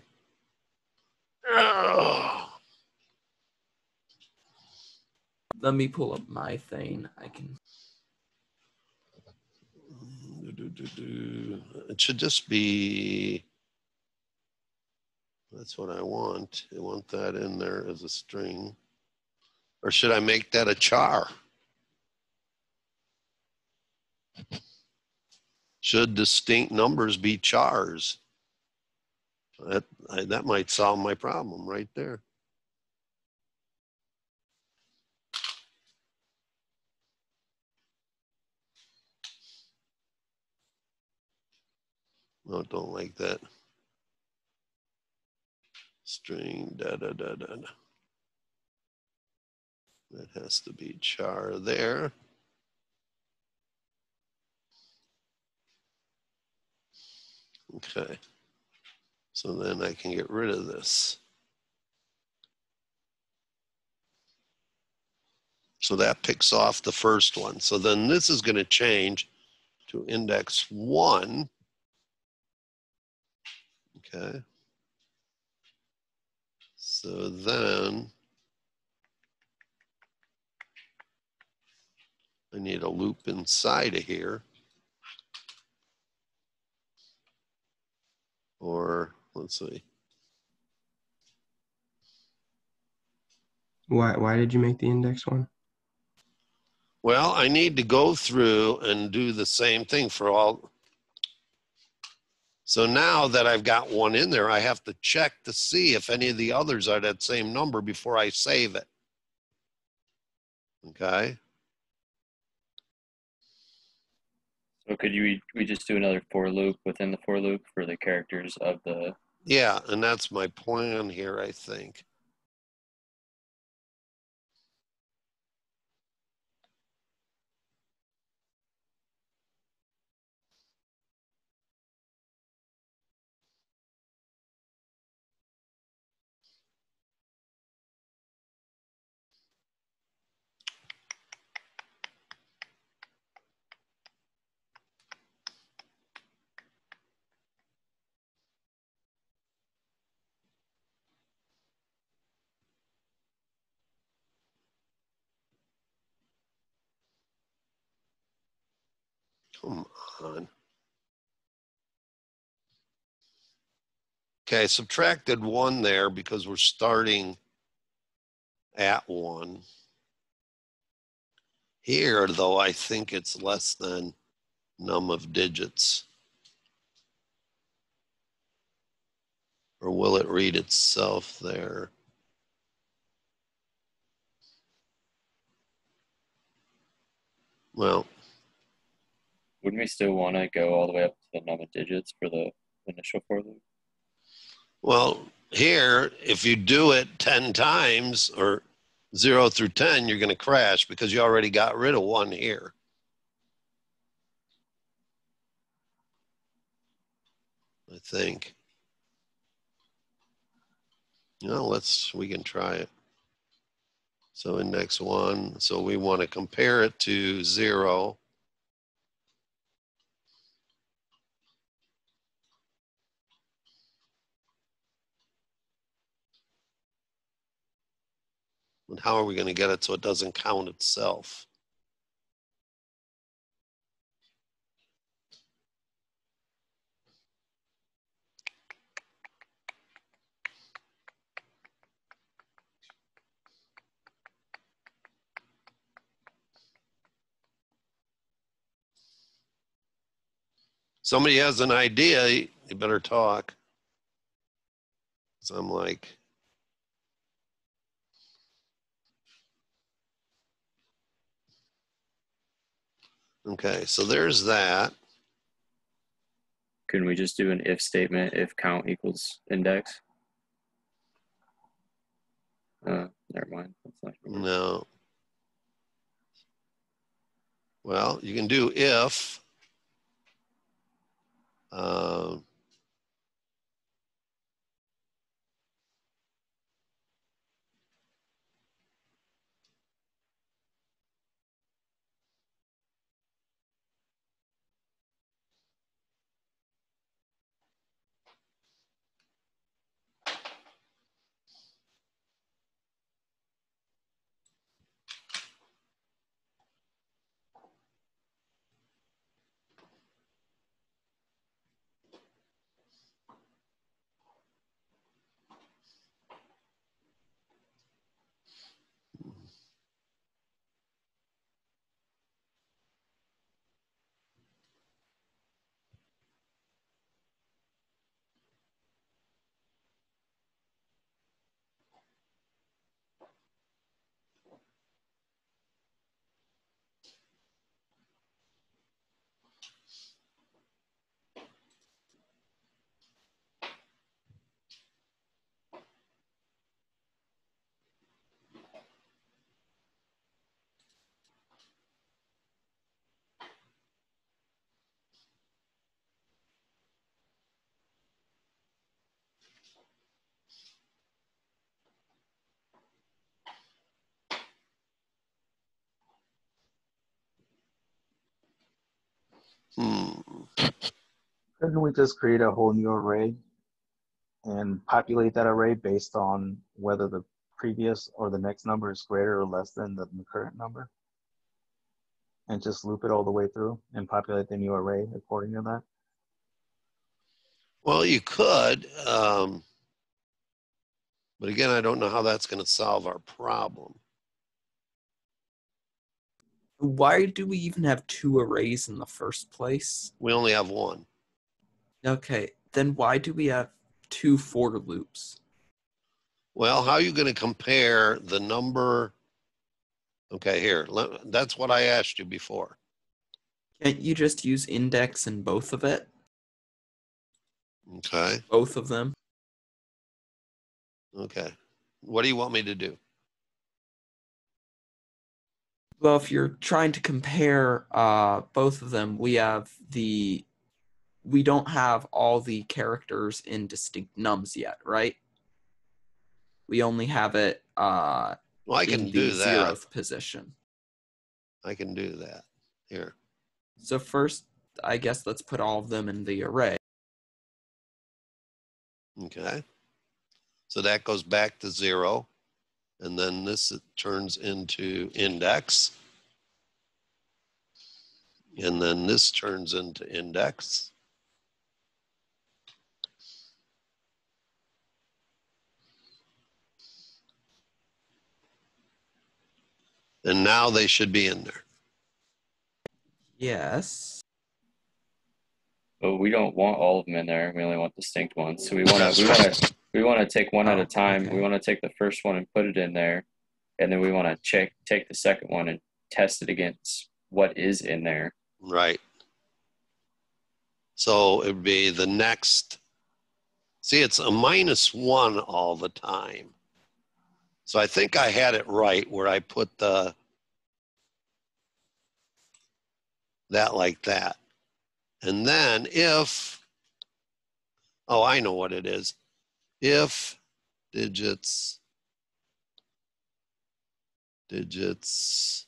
Let me pull up my thing. I can. Do, do. It should just be. That's what I want. I want that in there as a string. Or should I make that a char? Should distinct numbers be chars? That, I, that might solve my problem right there. No, don't like that. String da da da da. da. That has to be char there. Okay. So then I can get rid of this. So that picks off the first one. So then this is going to change to index one. Okay. So then I need a loop inside of here. Or let's see. Why why did you make the index one? Well, I need to go through and do the same thing for all. So now that I've got one in there, I have to check to see if any of the others are that same number before I save it. Okay. So could you we just do another for loop within the for loop for the characters of the Yeah, and that's my plan here, I think. Come on. Okay, I subtracted one there because we're starting at one. Here, though, I think it's less than num of digits. Or will it read itself there? Well, Wouldn't we still want to go all the way up to the number digits for the initial for loop? well, here, if you do it 10 times or zero through 10, you're going to crash because you already got rid of one here. I think. No, let's, we can try it. So index one, so we want to compare it to zero. And how are we going to get it so it doesn't count itself? Somebody has an idea, you better talk. So I'm like, okay, so there's that. Couldn't we just do an if statement if count equals index? Uh, never mind. That's not gonna. No. Well, you can do if. Um, hmm. Couldn't we just create a whole new array and populate that array based on whether the previous or the next number is greater or less than the current number? And just loop it all the way through and populate the new array according to that? Well, you could, um, but again, I don't know how that's going to solve our problem. Why do we even have two arrays in the first place? We only have one. Okay, then why do we have two for loops? Well, how are you going to compare the number? Okay, here, let, that's what I asked you before. Can't you just use index in both of it? Okay, Both of them? okay. What do you want me to do? Well, if you're trying to compare uh, both of them, we have the we don't have all the characters in distinct nums yet, right? We only have it uh, Well, I in can the do that. zeroth position. I can do that. Here. So first, I guess let's put all of them in the array. Okay. So that goes back to zero. And then this turns into index. And then this turns into index. And now they should be in there. Yes. But we don't want all of them in there. We only want distinct ones. So we want to we want to we want to take one at Oh, a time. okay. We want to take the first one and put it in there, and then we want to check take the second one and test it against what is in there. Right. So it would be the next. See, it's a minus one all the time. So I think I had it right where I put the that like that. And then if, oh, I know what it is. If digits, digits,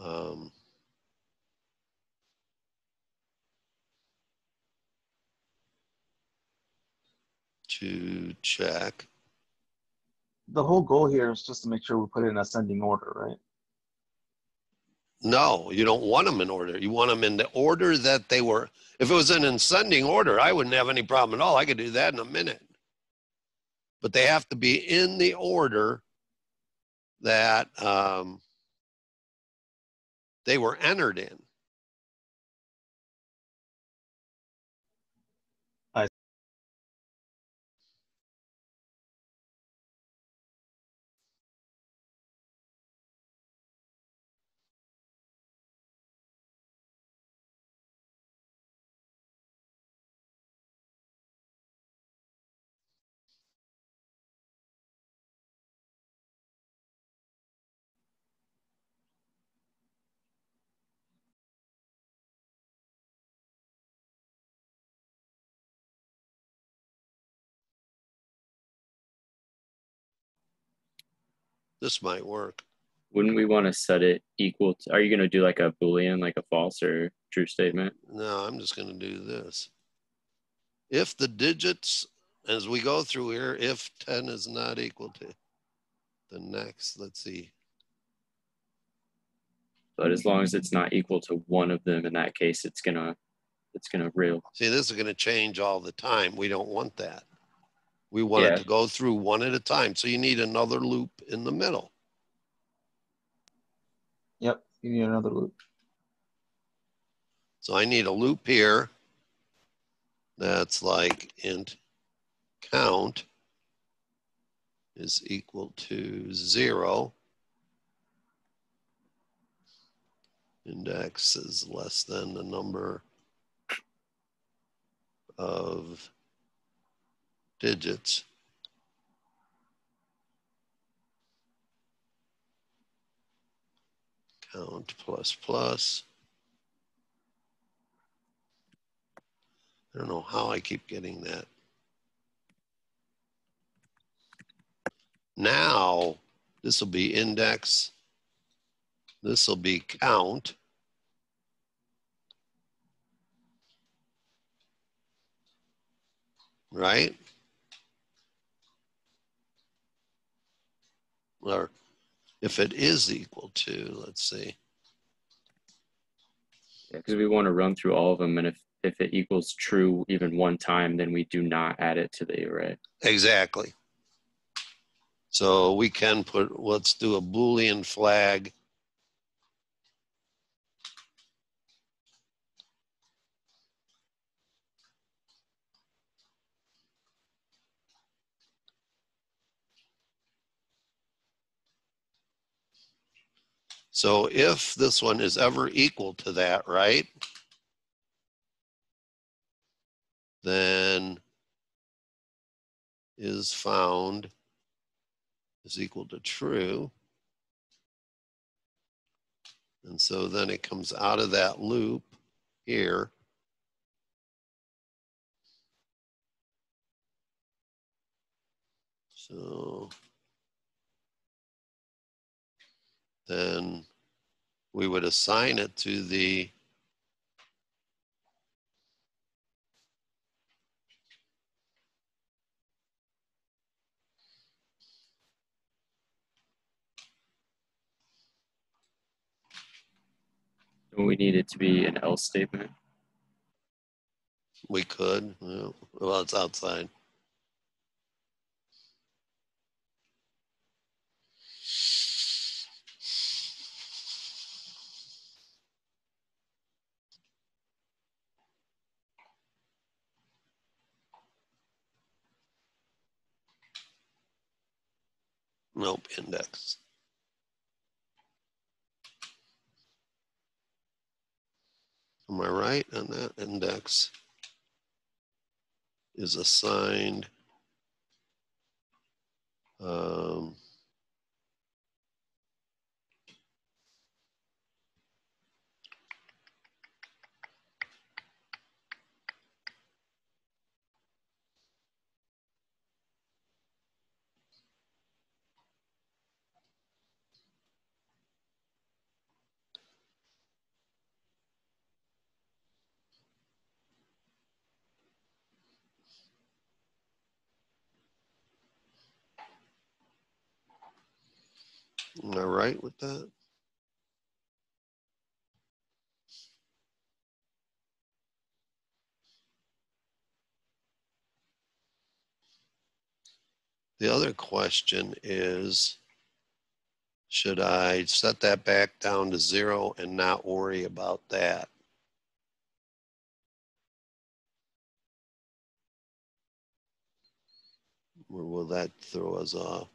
um, to check. The whole goal here is just to make sure we put it in ascending order, right? No, you don't want them in order. You want them in the order that they were. If it was in ascending order, I wouldn't have any problem at all. I could do that in a minute. But they have to be in the order that um, they were entered in. This might work. Wouldn't we want to set it equal to? Are you going to do like a boolean, like a false or true statement? No, I'm just going to do this. If the digits, as we go through here, if 10 is not equal to the next, let's see, But as long as it's not equal to one of them, in that case, it's gonna it's gonna real. See, this is going to change all the time. We don't want that. We want it Yeah. to go through one at a time. So you need another loop in the middle. Yep, you need another loop. So I need a loop here that's like int count is equal to zero. Index is less than the number of digits. Count plus plus. I don't know how I keep getting that. Now, this will be index. This will be count. Right? Or if it is equal to, let's see. Yeah, because we want to run through all of them, and if if it equals true even one time, then we do not add it to the array. Exactly. So we can put, let's do a Boolean flag. So if this one is ever equal to that, right? Then is found is equal to true. And so then it comes out of that loop here. So then we would assign it to the We need it to be an else statement. We could. Well, it's outside. Nope, index. Am I right on that? Index is assigned. Um, am I right with that? The other question is, should I set that back down to zero and not worry about that? Or will that throw us off?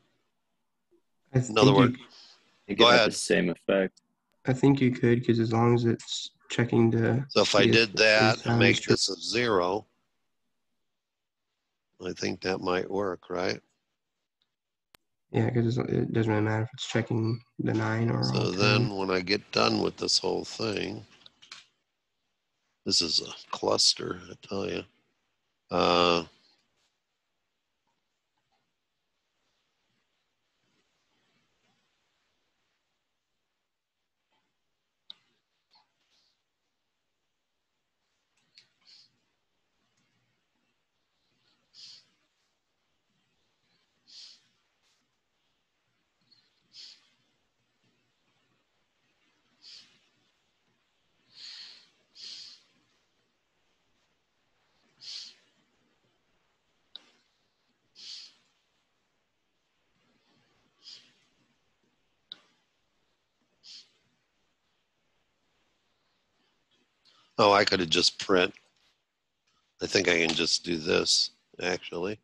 I In other think words, you, Go ahead. the same effect. I think you could because as long as it's checking the. so if I did that and make true. this a zero, I think that might work, right? Yeah, because it doesn't really matter if it's checking the nine or So then 10. when I get done with this whole thing, this is a cluster, I tell you. Uh, oh, I could have just print. I think I can just do this, actually.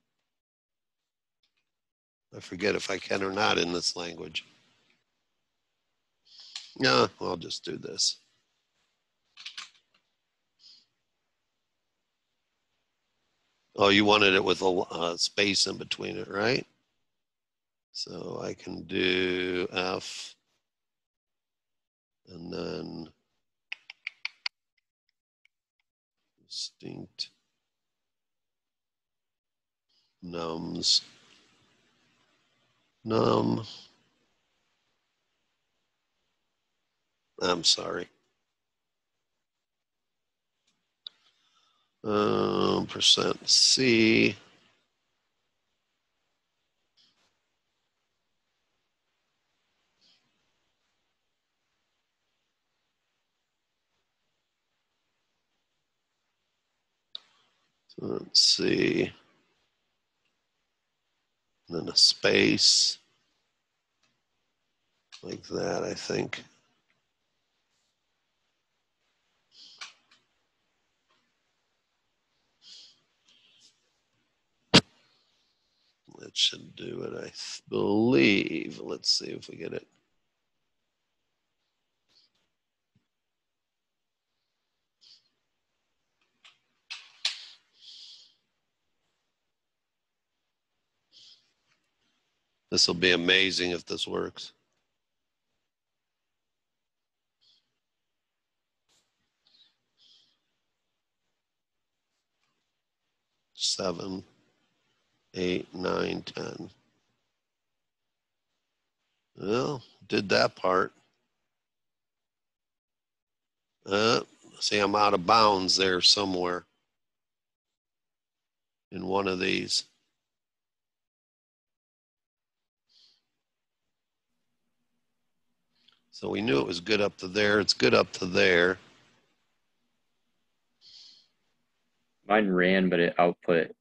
I forget if I can or not in this language. No, I'll just do this. Oh, you wanted it with a uh, space in between it, right? So I can do F and then distinct nums num I'm sorry. Um, percent C. let's see. And then a space. Like that, I think. That should do it, I believe. Let's see if we get it. This will be amazing if this works. Seven, eight, nine, ten. Well, did that part. Uh, see, I'm out of bounds there somewhere in one of these. So we knew it was good up to there. It's good up to there. Mine ran, but it output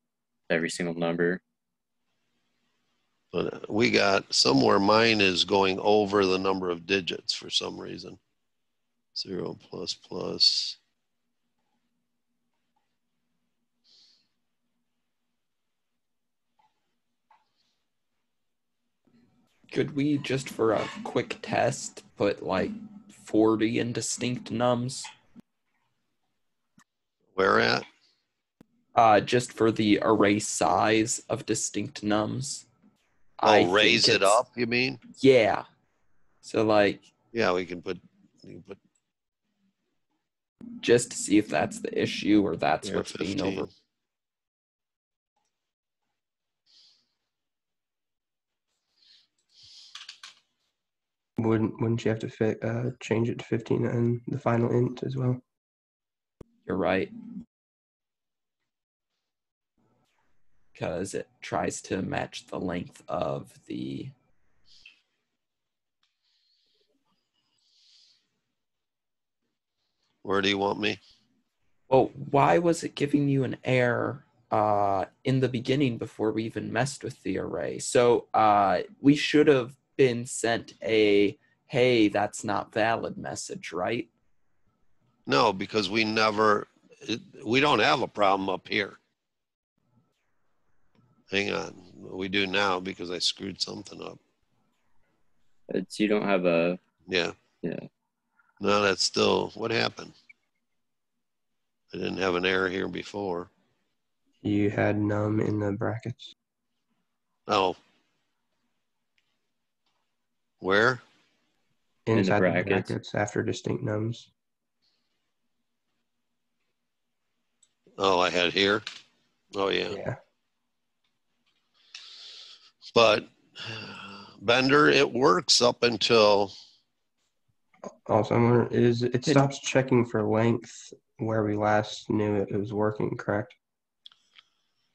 every single number. But we got somewhere mine is going over the number of digits for some reason. Zero plus plus. Could we just for a quick test put like 40 indistinct nums? Where at? Uh, just for the array size of distinct nums. Oh, think raise it up, you mean? Yeah. So like Yeah, we can put, we can put just to see if that's the issue or that's what's being over. Wouldn't wouldn't you have to fit, uh, change it to 15 and the final int as well? You're right. Because it tries to match the length of the. Where do you want me? Well, why was it giving you an error uh, in the beginning before we even messed with the array? So uh, we should have been sent a hey, that's not valid message, right? No, because we never, we don't have a problem up here. Hang on. We do now because I screwed something up. It's you don't have a Yeah. Yeah. No, that's still, what happened? I didn't have an error here before. You had num in the brackets. Oh. Where? the Inside the brackets. brackets after distinct nums. Oh, I had here. Oh, yeah. Yeah. But Bender, it works up until, Also, I'm wondering, is it Did- stops checking for length where we last knew it was working, correct?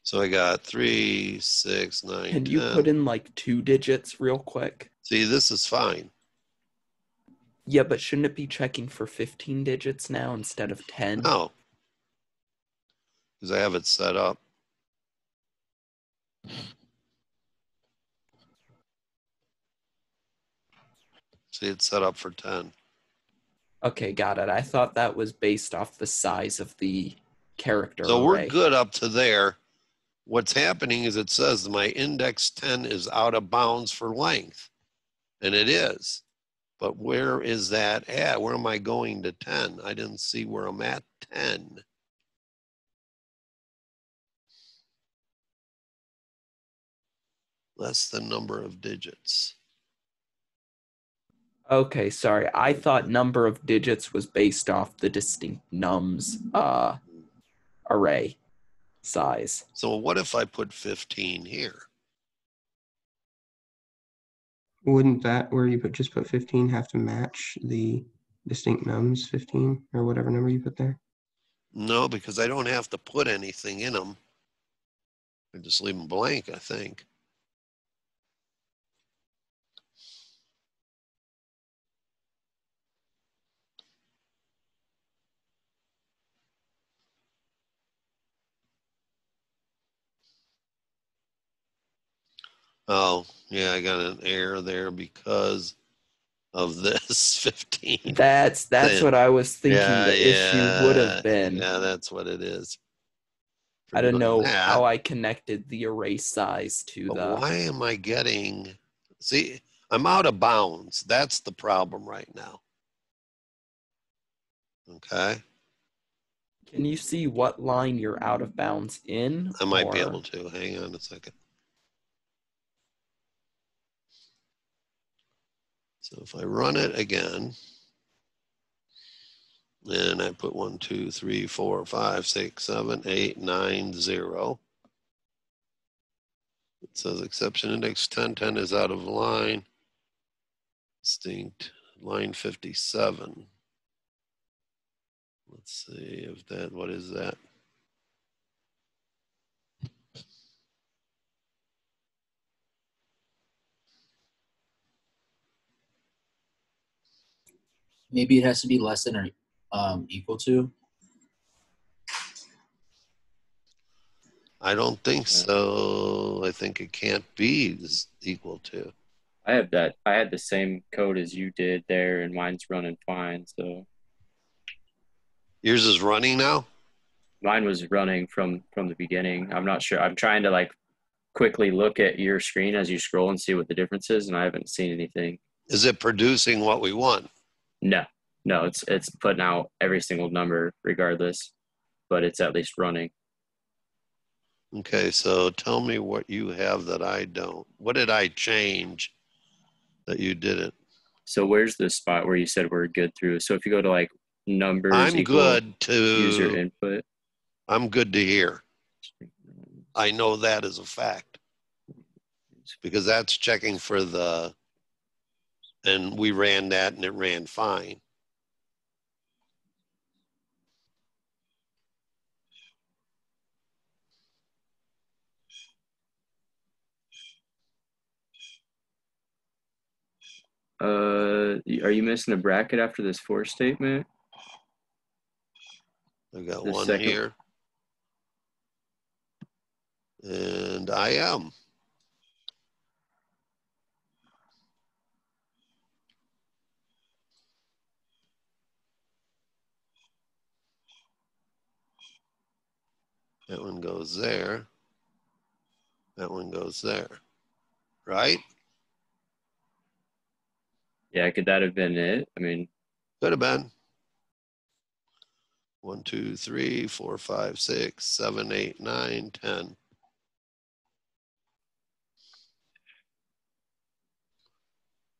So I got three, six, nine, Can you 10. put in like two digits real quick? See, this is fine. Yeah, but shouldn't it be checking for 15 digits now instead of 10? No. Because I have it set up. See, it's set up for 10. Okay, got it. I thought that was based off the size of the character So we're good up to there. What's happening is it says my index 10 is out of bounds for length. And it is. But where is that at? Where am I going to 10? I didn't see where I'm at 10. Less than number of digits. Okay, sorry. I thought number of digits was based off the distinct nums uh, array size. So what if I put 15 here? Wouldn't that where you put just put 15 have to match the distinct nums 15 or whatever number you put there? No, because I don't have to put anything in them. I just leave them blank, I think. Oh, yeah, I got an error there because of this [laughs] 15. That's that's Then- what I was thinking Yeah, the issue would have been. Yeah, that's what it is. I don't know That, how I connected the array size to the why am I getting? See, I'm out of bounds. That's the problem right now. Okay, Can you see what line you're out of bounds in? I might be able to. Hang on a second. So if I run it again, and I put one, two, three, four, five, six, seven, eight, nine, zero. It says exception index 1010 is out of line. Distinct line 57. Let's see if that, what is that? Maybe it has to be less than or um, equal to. I don't think so. I think it can't be equal to. I have that. I had the same code as you did there, and mine's running fine. So Yours is running now? mine was running from from the beginning. I'm not sure. I'm trying to like quickly look at your screen as you scroll and see what the difference is, and I haven't seen anything. Is it producing what we want? No, no, it's it's putting out every single number regardless, but it's at least running. Okay, so tell me what you have that I don't. What did I change that you didn't? So where's the spot where you said we're good through? So if you go to like numbers, I'm good user input. I'm good to hear. I know that is a fact because that's checking for the, and we ran that and it ran fine. Uh, are you missing a bracket after this for statement? I got The one second- here. And I am. That one goes there. That one goes there. Right? Yeah, could that have been it? I mean, Could have been. One, two, three, four, five, six, seven, eight, nine, ten.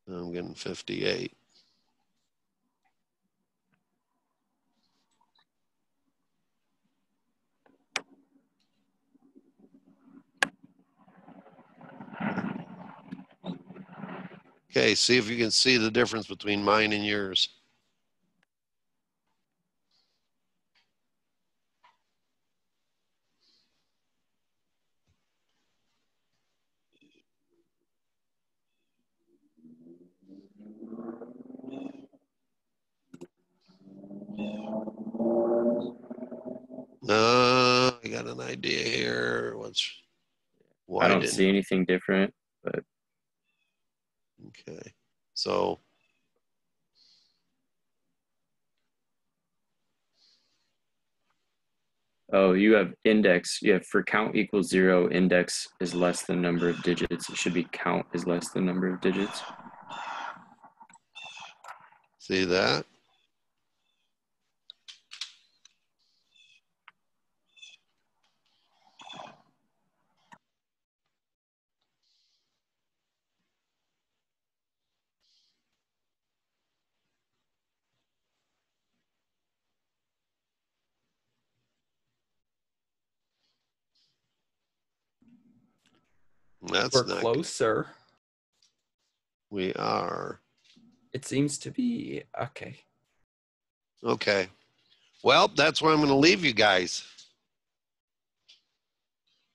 I'm getting 58. Okay, see if you can see the difference between mine and yours. Uh, I got an idea here. What's why I don't see anything different. Okay? So Oh, you have index. You have for count equals zero, index is less than number of digits. It should be count is less than number of digits. see that? That's We're not. closer. We are. It seems to be okay. Okay. Well, that's where I'm going to leave you guys.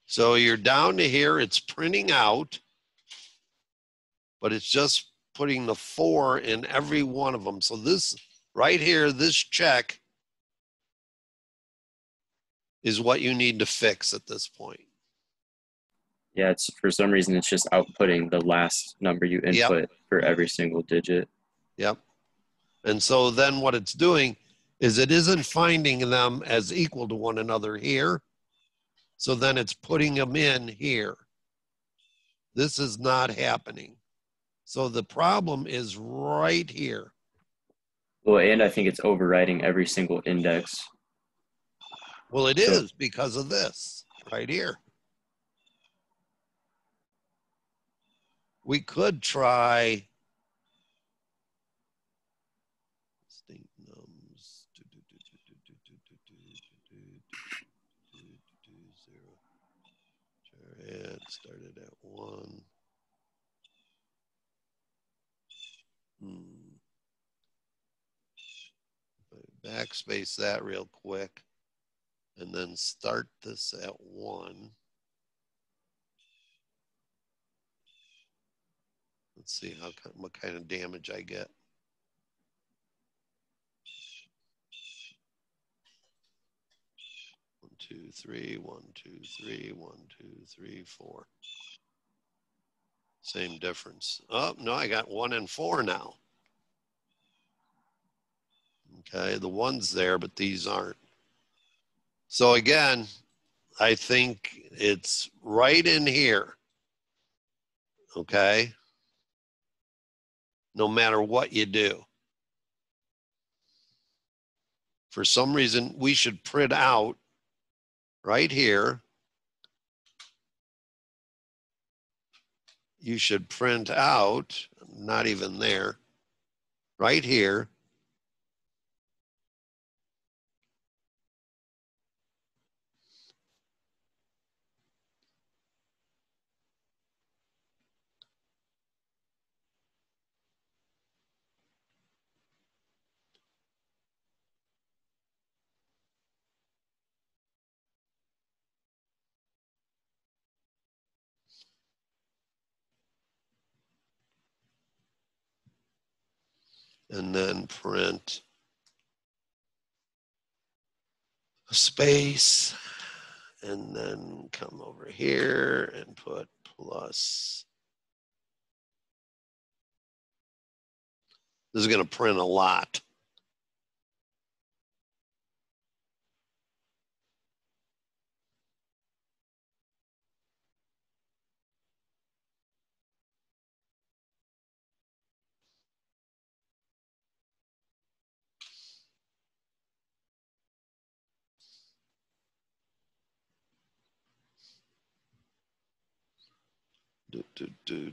So you're down to here. It's printing out, but it's just putting the four in every one of them. So this right here, this check is what you need to fix at this point. Yeah, it's for some reason it's just outputting the last number you Yep. input for every single digit. Yep. And so then what it's doing is it isn't finding them as equal to one another here. So then it's putting them in here. This is not happening. So the problem is right here. Well, and I think it's overriding every single index. Well, it So- is because of this right here. We could try It started at one. Hmm. Backspace that real quick and then start this at one. Let's see how what kind of damage I get. One, two, three, one, two, three, one, two, three, four. Same difference. Oh, no, I got one and four now. Okay, the one's there, but these aren't. So again, I think it's right in here. Okay? No matter what you do. For some reason, we should print out right here. You should print out, not even there, right here. And then print a space and then come over here and put plus. This is going to print a lot. Do, do, do,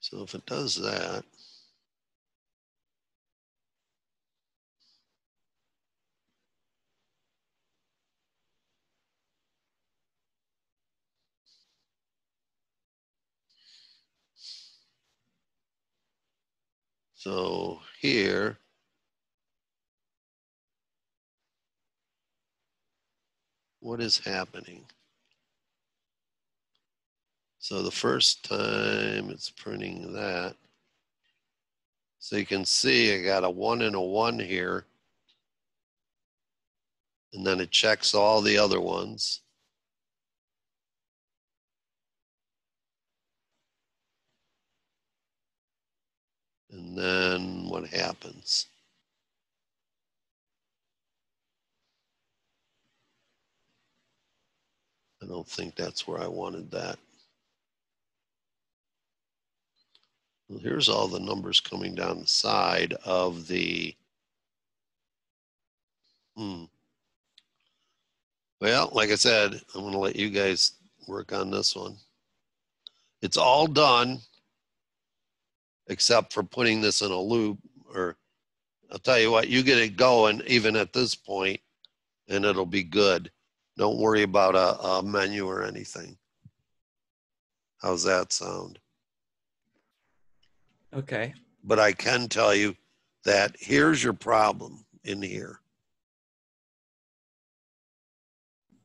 so if it does that, So here, what is happening? So the first time it's printing that. So you can see I got a one and a one here. And then it checks all the other ones. And then what happens? I don't think that's where I wanted that. Well, here's all the numbers coming down the side of the. Hmm. Well, like I said, I'm going to let you guys work on this one. It's all done except for putting this in a loop or I'll tell you what, you get it going even at this point and it'll be good. Don't worry about a, a menu or anything. How's that sound? Okay. But I can tell you that here's your problem in here.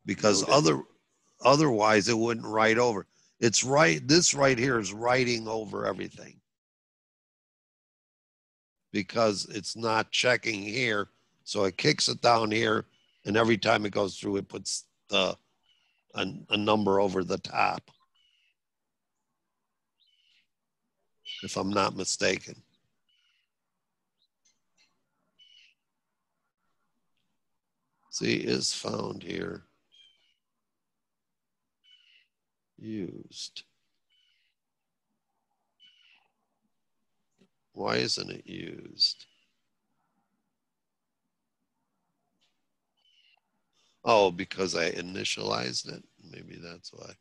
Because other otherwise it wouldn't write over. It's right this right here is writing over everything. Because it's not checking here. So it kicks it down here and every time it goes through it puts the a, a number over the top. If I'm not mistaken. See, is found here. Used. Why isn't it used? Oh, because I initialized it. Maybe that's why.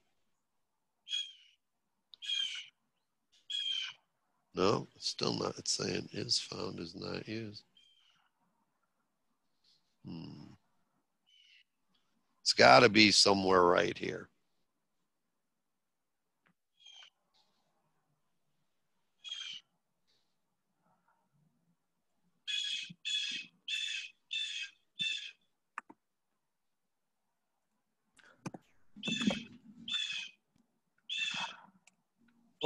No, it's still not. It's saying is found is not used. Hmm. It's got to be somewhere right here.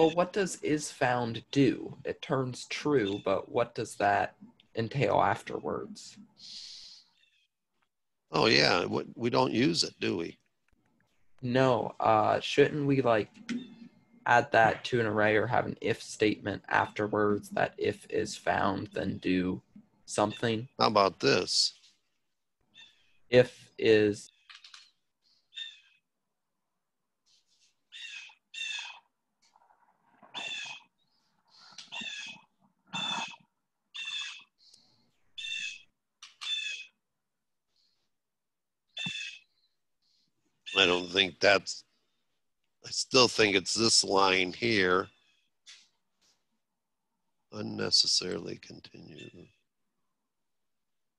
Well, what does is found do? It turns true, but what does that entail afterwards? Oh yeah, we we don't use it, do we? No, uh, shouldn't we like add that to an array or have an if statement afterwards that if is found, then do something? How about this? if is I don't think that's, I still think it's this line here. Unnecessarily continue.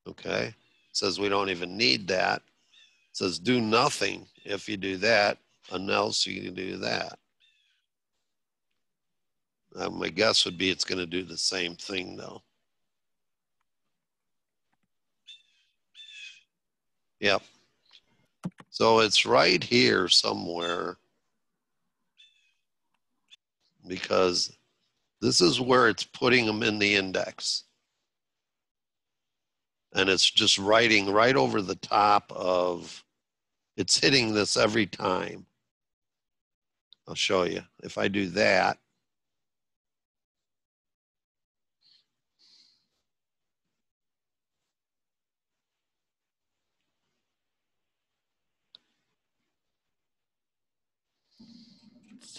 Okay, says we don't even need that. Says do nothing if you do that, unless you can do that. Uh, my guess would be it's going to do the same thing though. Yep. So it's right here somewhere because this is where it's putting them in the index. And it's just writing right over the top of, it's hitting this every time. I'll show you. If I do that,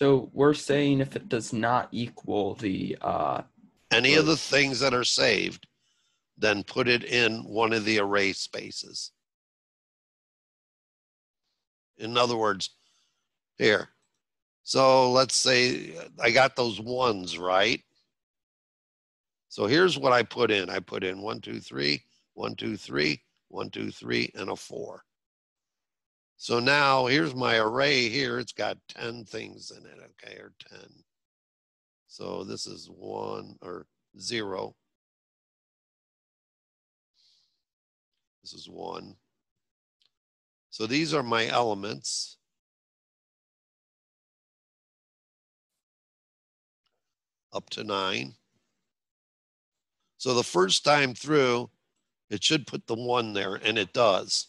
so we're saying if it does not equal the uh any of the things that are saved, then put it in one of the array spaces. In other words, here. So let's say I got those ones, right? So here's what I put in. I put in one, two, three, one, two, three, one, two, three, and a four. So now here's my array here. It's got 10 things in it, okay, or 10. So this is one or zero. This is one. So these are my elements. Up to nine. So the first time through, it should put the one there, and it does.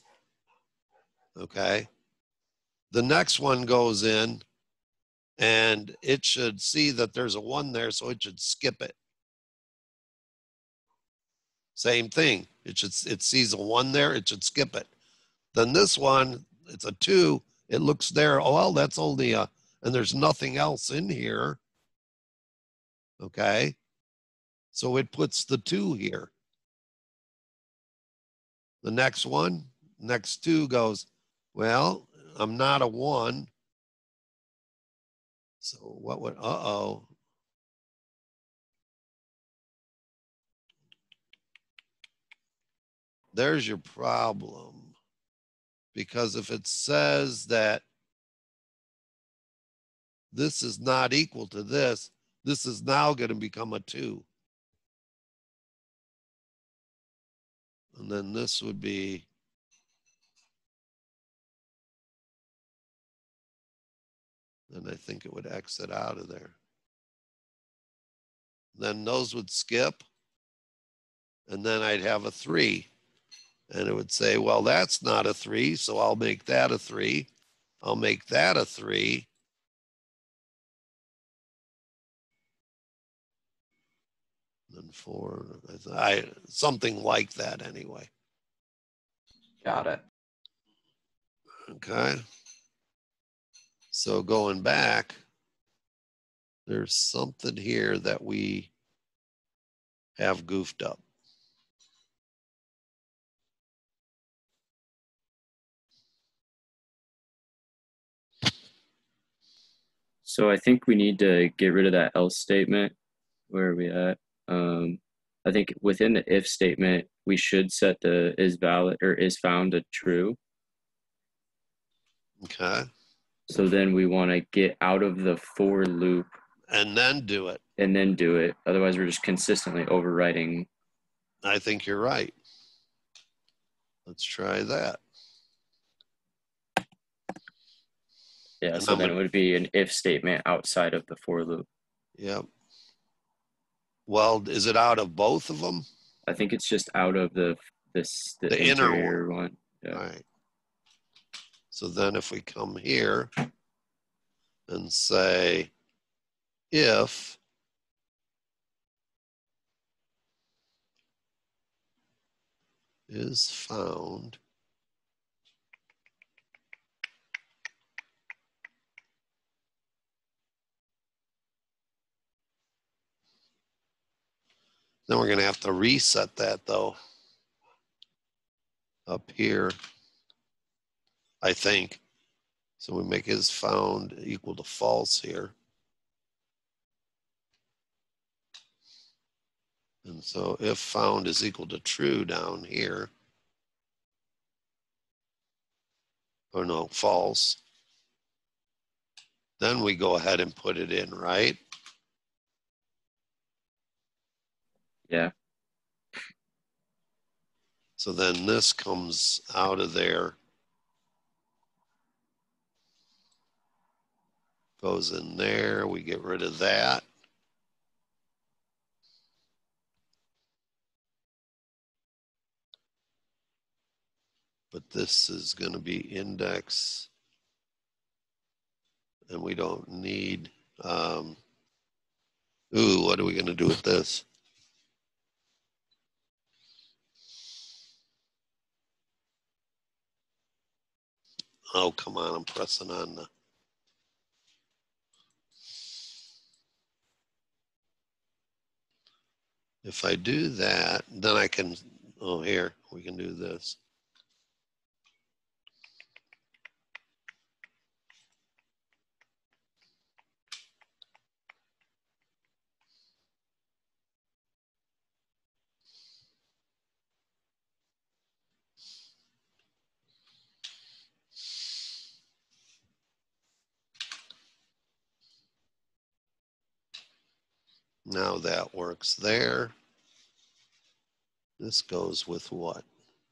Okay. The next one goes in and it should see that there's a one there, so it should skip it. Same thing. It should it sees a one there, it should skip it. Then this one, it's a two. It looks there. Oh well, that's only a, and there's nothing else in here. Okay, so it puts the two here. The next one, next two goes. Well, I'm not a one. So what would? Uh oh. there's your problem. Because if it says that this is not equal to this, this is now going to become a two. And then this would be and I think it would exit out of there. Then those would skip, and then I'd have a three. And it would say, well, that's not a three, so I'll make that a three. I'll make that a three. Then four, I, something like that anyway. got it. Okay. So going back, there's something here that we have goofed up. So I think we need to get rid of that else statement. Where are we at? Um, I think within the if statement, we should set the is valid or is found to true. Okay. So then we want to get out of the for loop And then do it. and then do it. Otherwise, we're just consistently overwriting. I think you're right. Let's try that. Yeah. So then it would be an if statement outside of the for loop. Yep. Well, is it out of both of them? I think it's just out of the this the, The inner one. one. Yeah. All right. So then if we come here and say, if is found Then we're going to have to reset that though up here. I think. So we make is found equal to false here. And so if found is equal to true down here. Or no, false. Then we go ahead and put it in, right? Yeah. So then this comes out of there. Goes in there, we get rid of that. But this is gonna be index. And we don't need, um, ooh, what are we gonna do with this? Oh, come on, I'm pressing on the. If I do that, then I can, oh, here, we can do this. Now that works there. This goes with what?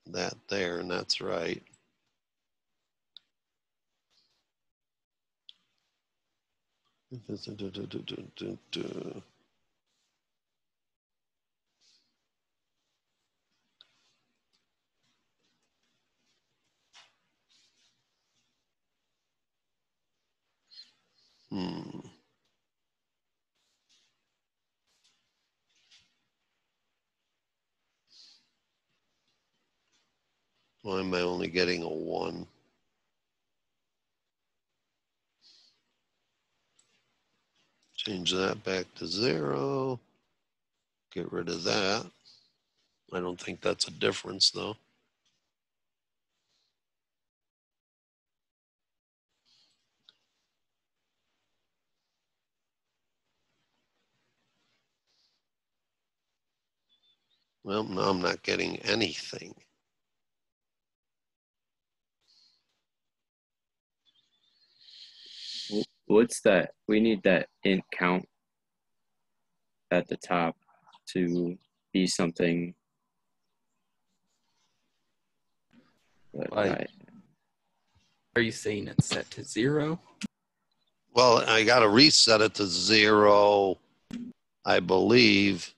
That there, and that's right. Hmm. Why am I only getting a one? Change that back to zero. Get rid of that. I don't think that's a difference though. Well, now I'm not getting anything. What's that? We need that int count at the top to be something. Like- I- Are you saying it's set to zero? Well, I got to reset it to zero, I believe.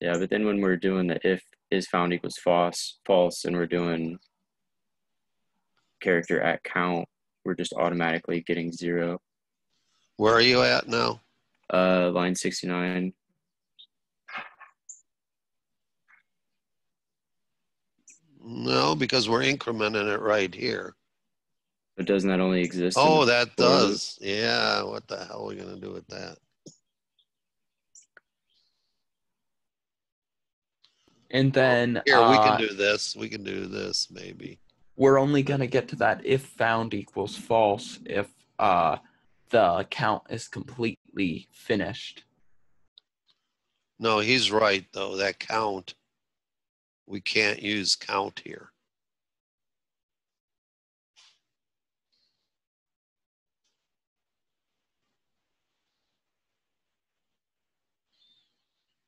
yeah, but then when we're doing the if is found equals false, false, and we're doing character at count, we're just automatically getting zero. Where are you at now? Uh, line sixty nine. No, because we're incrementing it right here. But doesn't that only exist? Oh, that for loop? does. Yeah, what the hell are we gonna do with that? And then Here, we uh, can do this. We can do this maybe. we're only going to get to that if found equals false if uh, the count is completely finished. No, he's right though. That count, we can't use count here.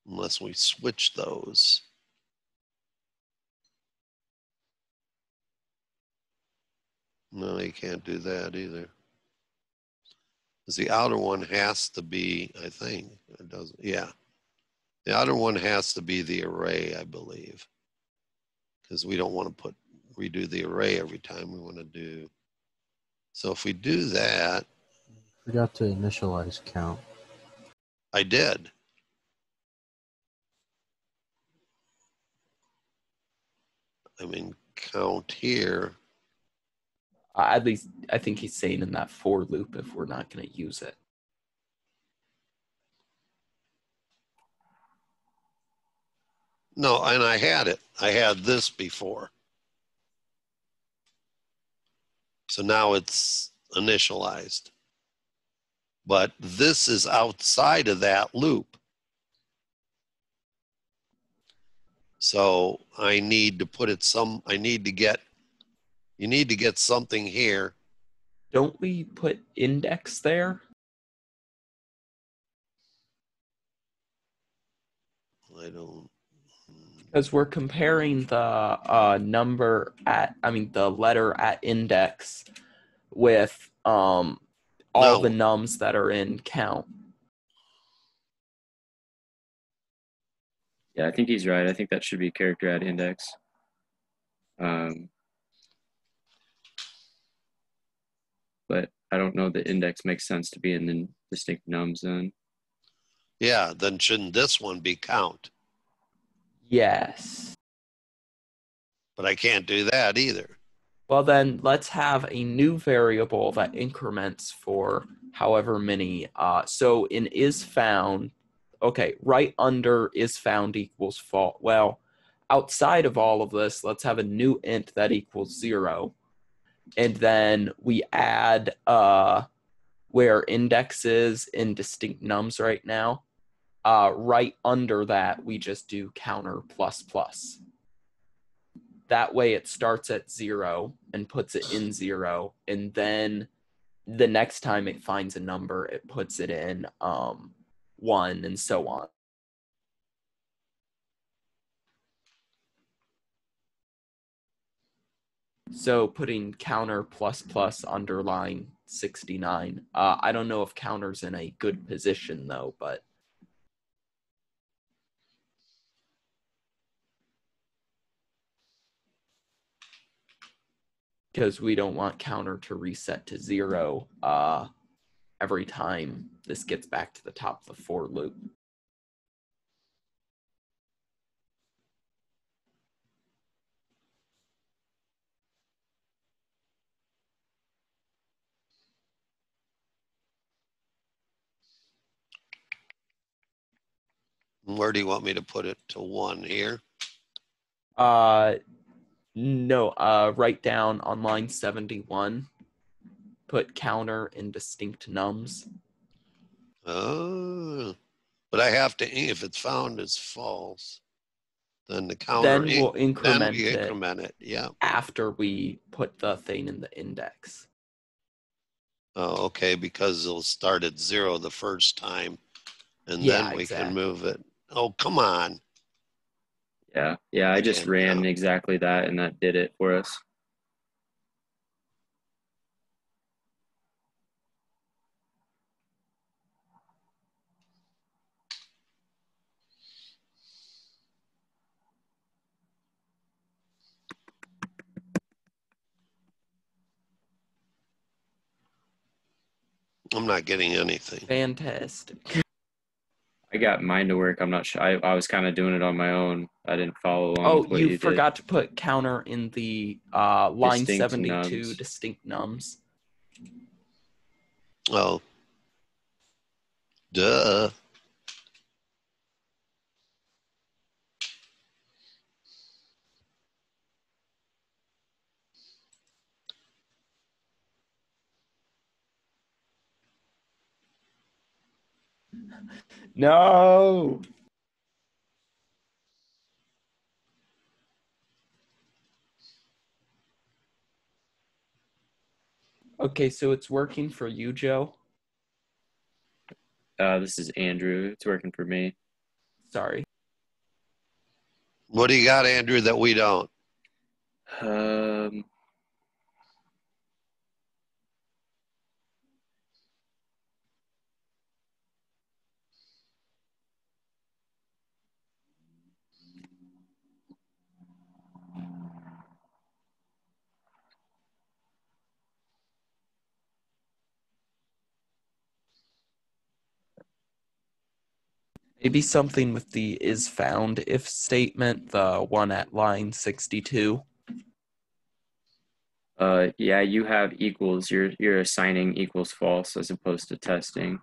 Unless we switch those. No, you can't do that either. Because the outer one has to be, I think, it doesn't, yeah. The outer one has to be the array, I believe. Because we don't want to put, redo the array every time we want to do. So if we do that, Forgot to initialize count. I did. I mean, count here. At least I think he's saying in that for loop if we're not going to use it. No, and I had it. I had this before. So now it's initialized. But this is outside of that loop. So I need to put it some, I need to get, you need to get something here. Don't we put index there? I don't, Because we're comparing the uh, number at, I mean, the letter at index with um, all No. the nums that are in count. Yeah, I think he's right. I think that should be character at index. Um, I don't know the index makes sense to be in the distinct nums then. yeah, then shouldn't this one be count? Yes. But I can't do that either. Well, then let's have a new variable that increments for however many. Uh, so in is found, okay, right under is found equals fault. Well, outside of all of this, let's have a new int that equals zero. And then we add uh, where index is in distinct nums right now. Uh, right under that, we just do counter plus plus that way it starts at zero and puts it in zero and then the next time it finds a number it puts it in um one and so on so putting counter plus plus underline 69 uh, i don't know if counter's in a good position though but because we don't want counter to reset to zero uh, every time this gets back to the top of the for loop. Where do you want me to put it? To one here? Uh, no, uh, write down on line 71, put counter in distinct nums. Oh, but I have to, if it's found as false, then the counter, then we'll then increment it increment it. Yeah. after we put the thing in the index. Oh, okay, because it'll start at zero the first time and Yeah, then we exactly. can move it. Oh, come on. Yeah, yeah. I just Okay, ran yeah. exactly that, and that did it for us. I'm not getting anything. Fantastic. [laughs] I got mine to work. I'm not sure. I, I was kind of doing it on my own. I didn't follow along. Oh, with what you, you, did. forgot to put counter in the uh, line Distinct 72 nums. distinct nums. Oh. Duh. No. Okay, so it's working for you, Joe. Uh, this is Andrew. It's working for me. Sorry. What do you got, Andrew, that we don't? Um, Maybe something with the is found if statement, the one at line 62. Uh, yeah, you have equals. You're you're assigning equals false as opposed to testing.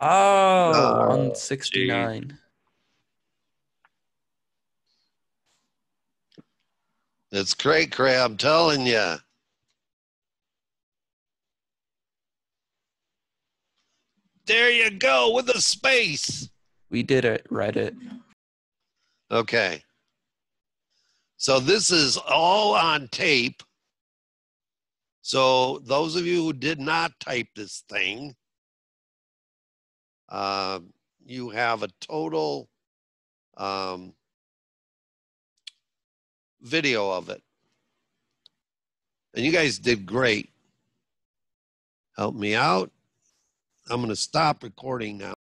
Oh, oh 169. Gee. It's great, Cray. I'm telling you. There you go with a space. We did it, Reddit. Okay. So this is all on tape. So those of you who did not type this thing, uh, you have a total um, video of it. And you guys did great. Help me out. I'm going to stop recording now.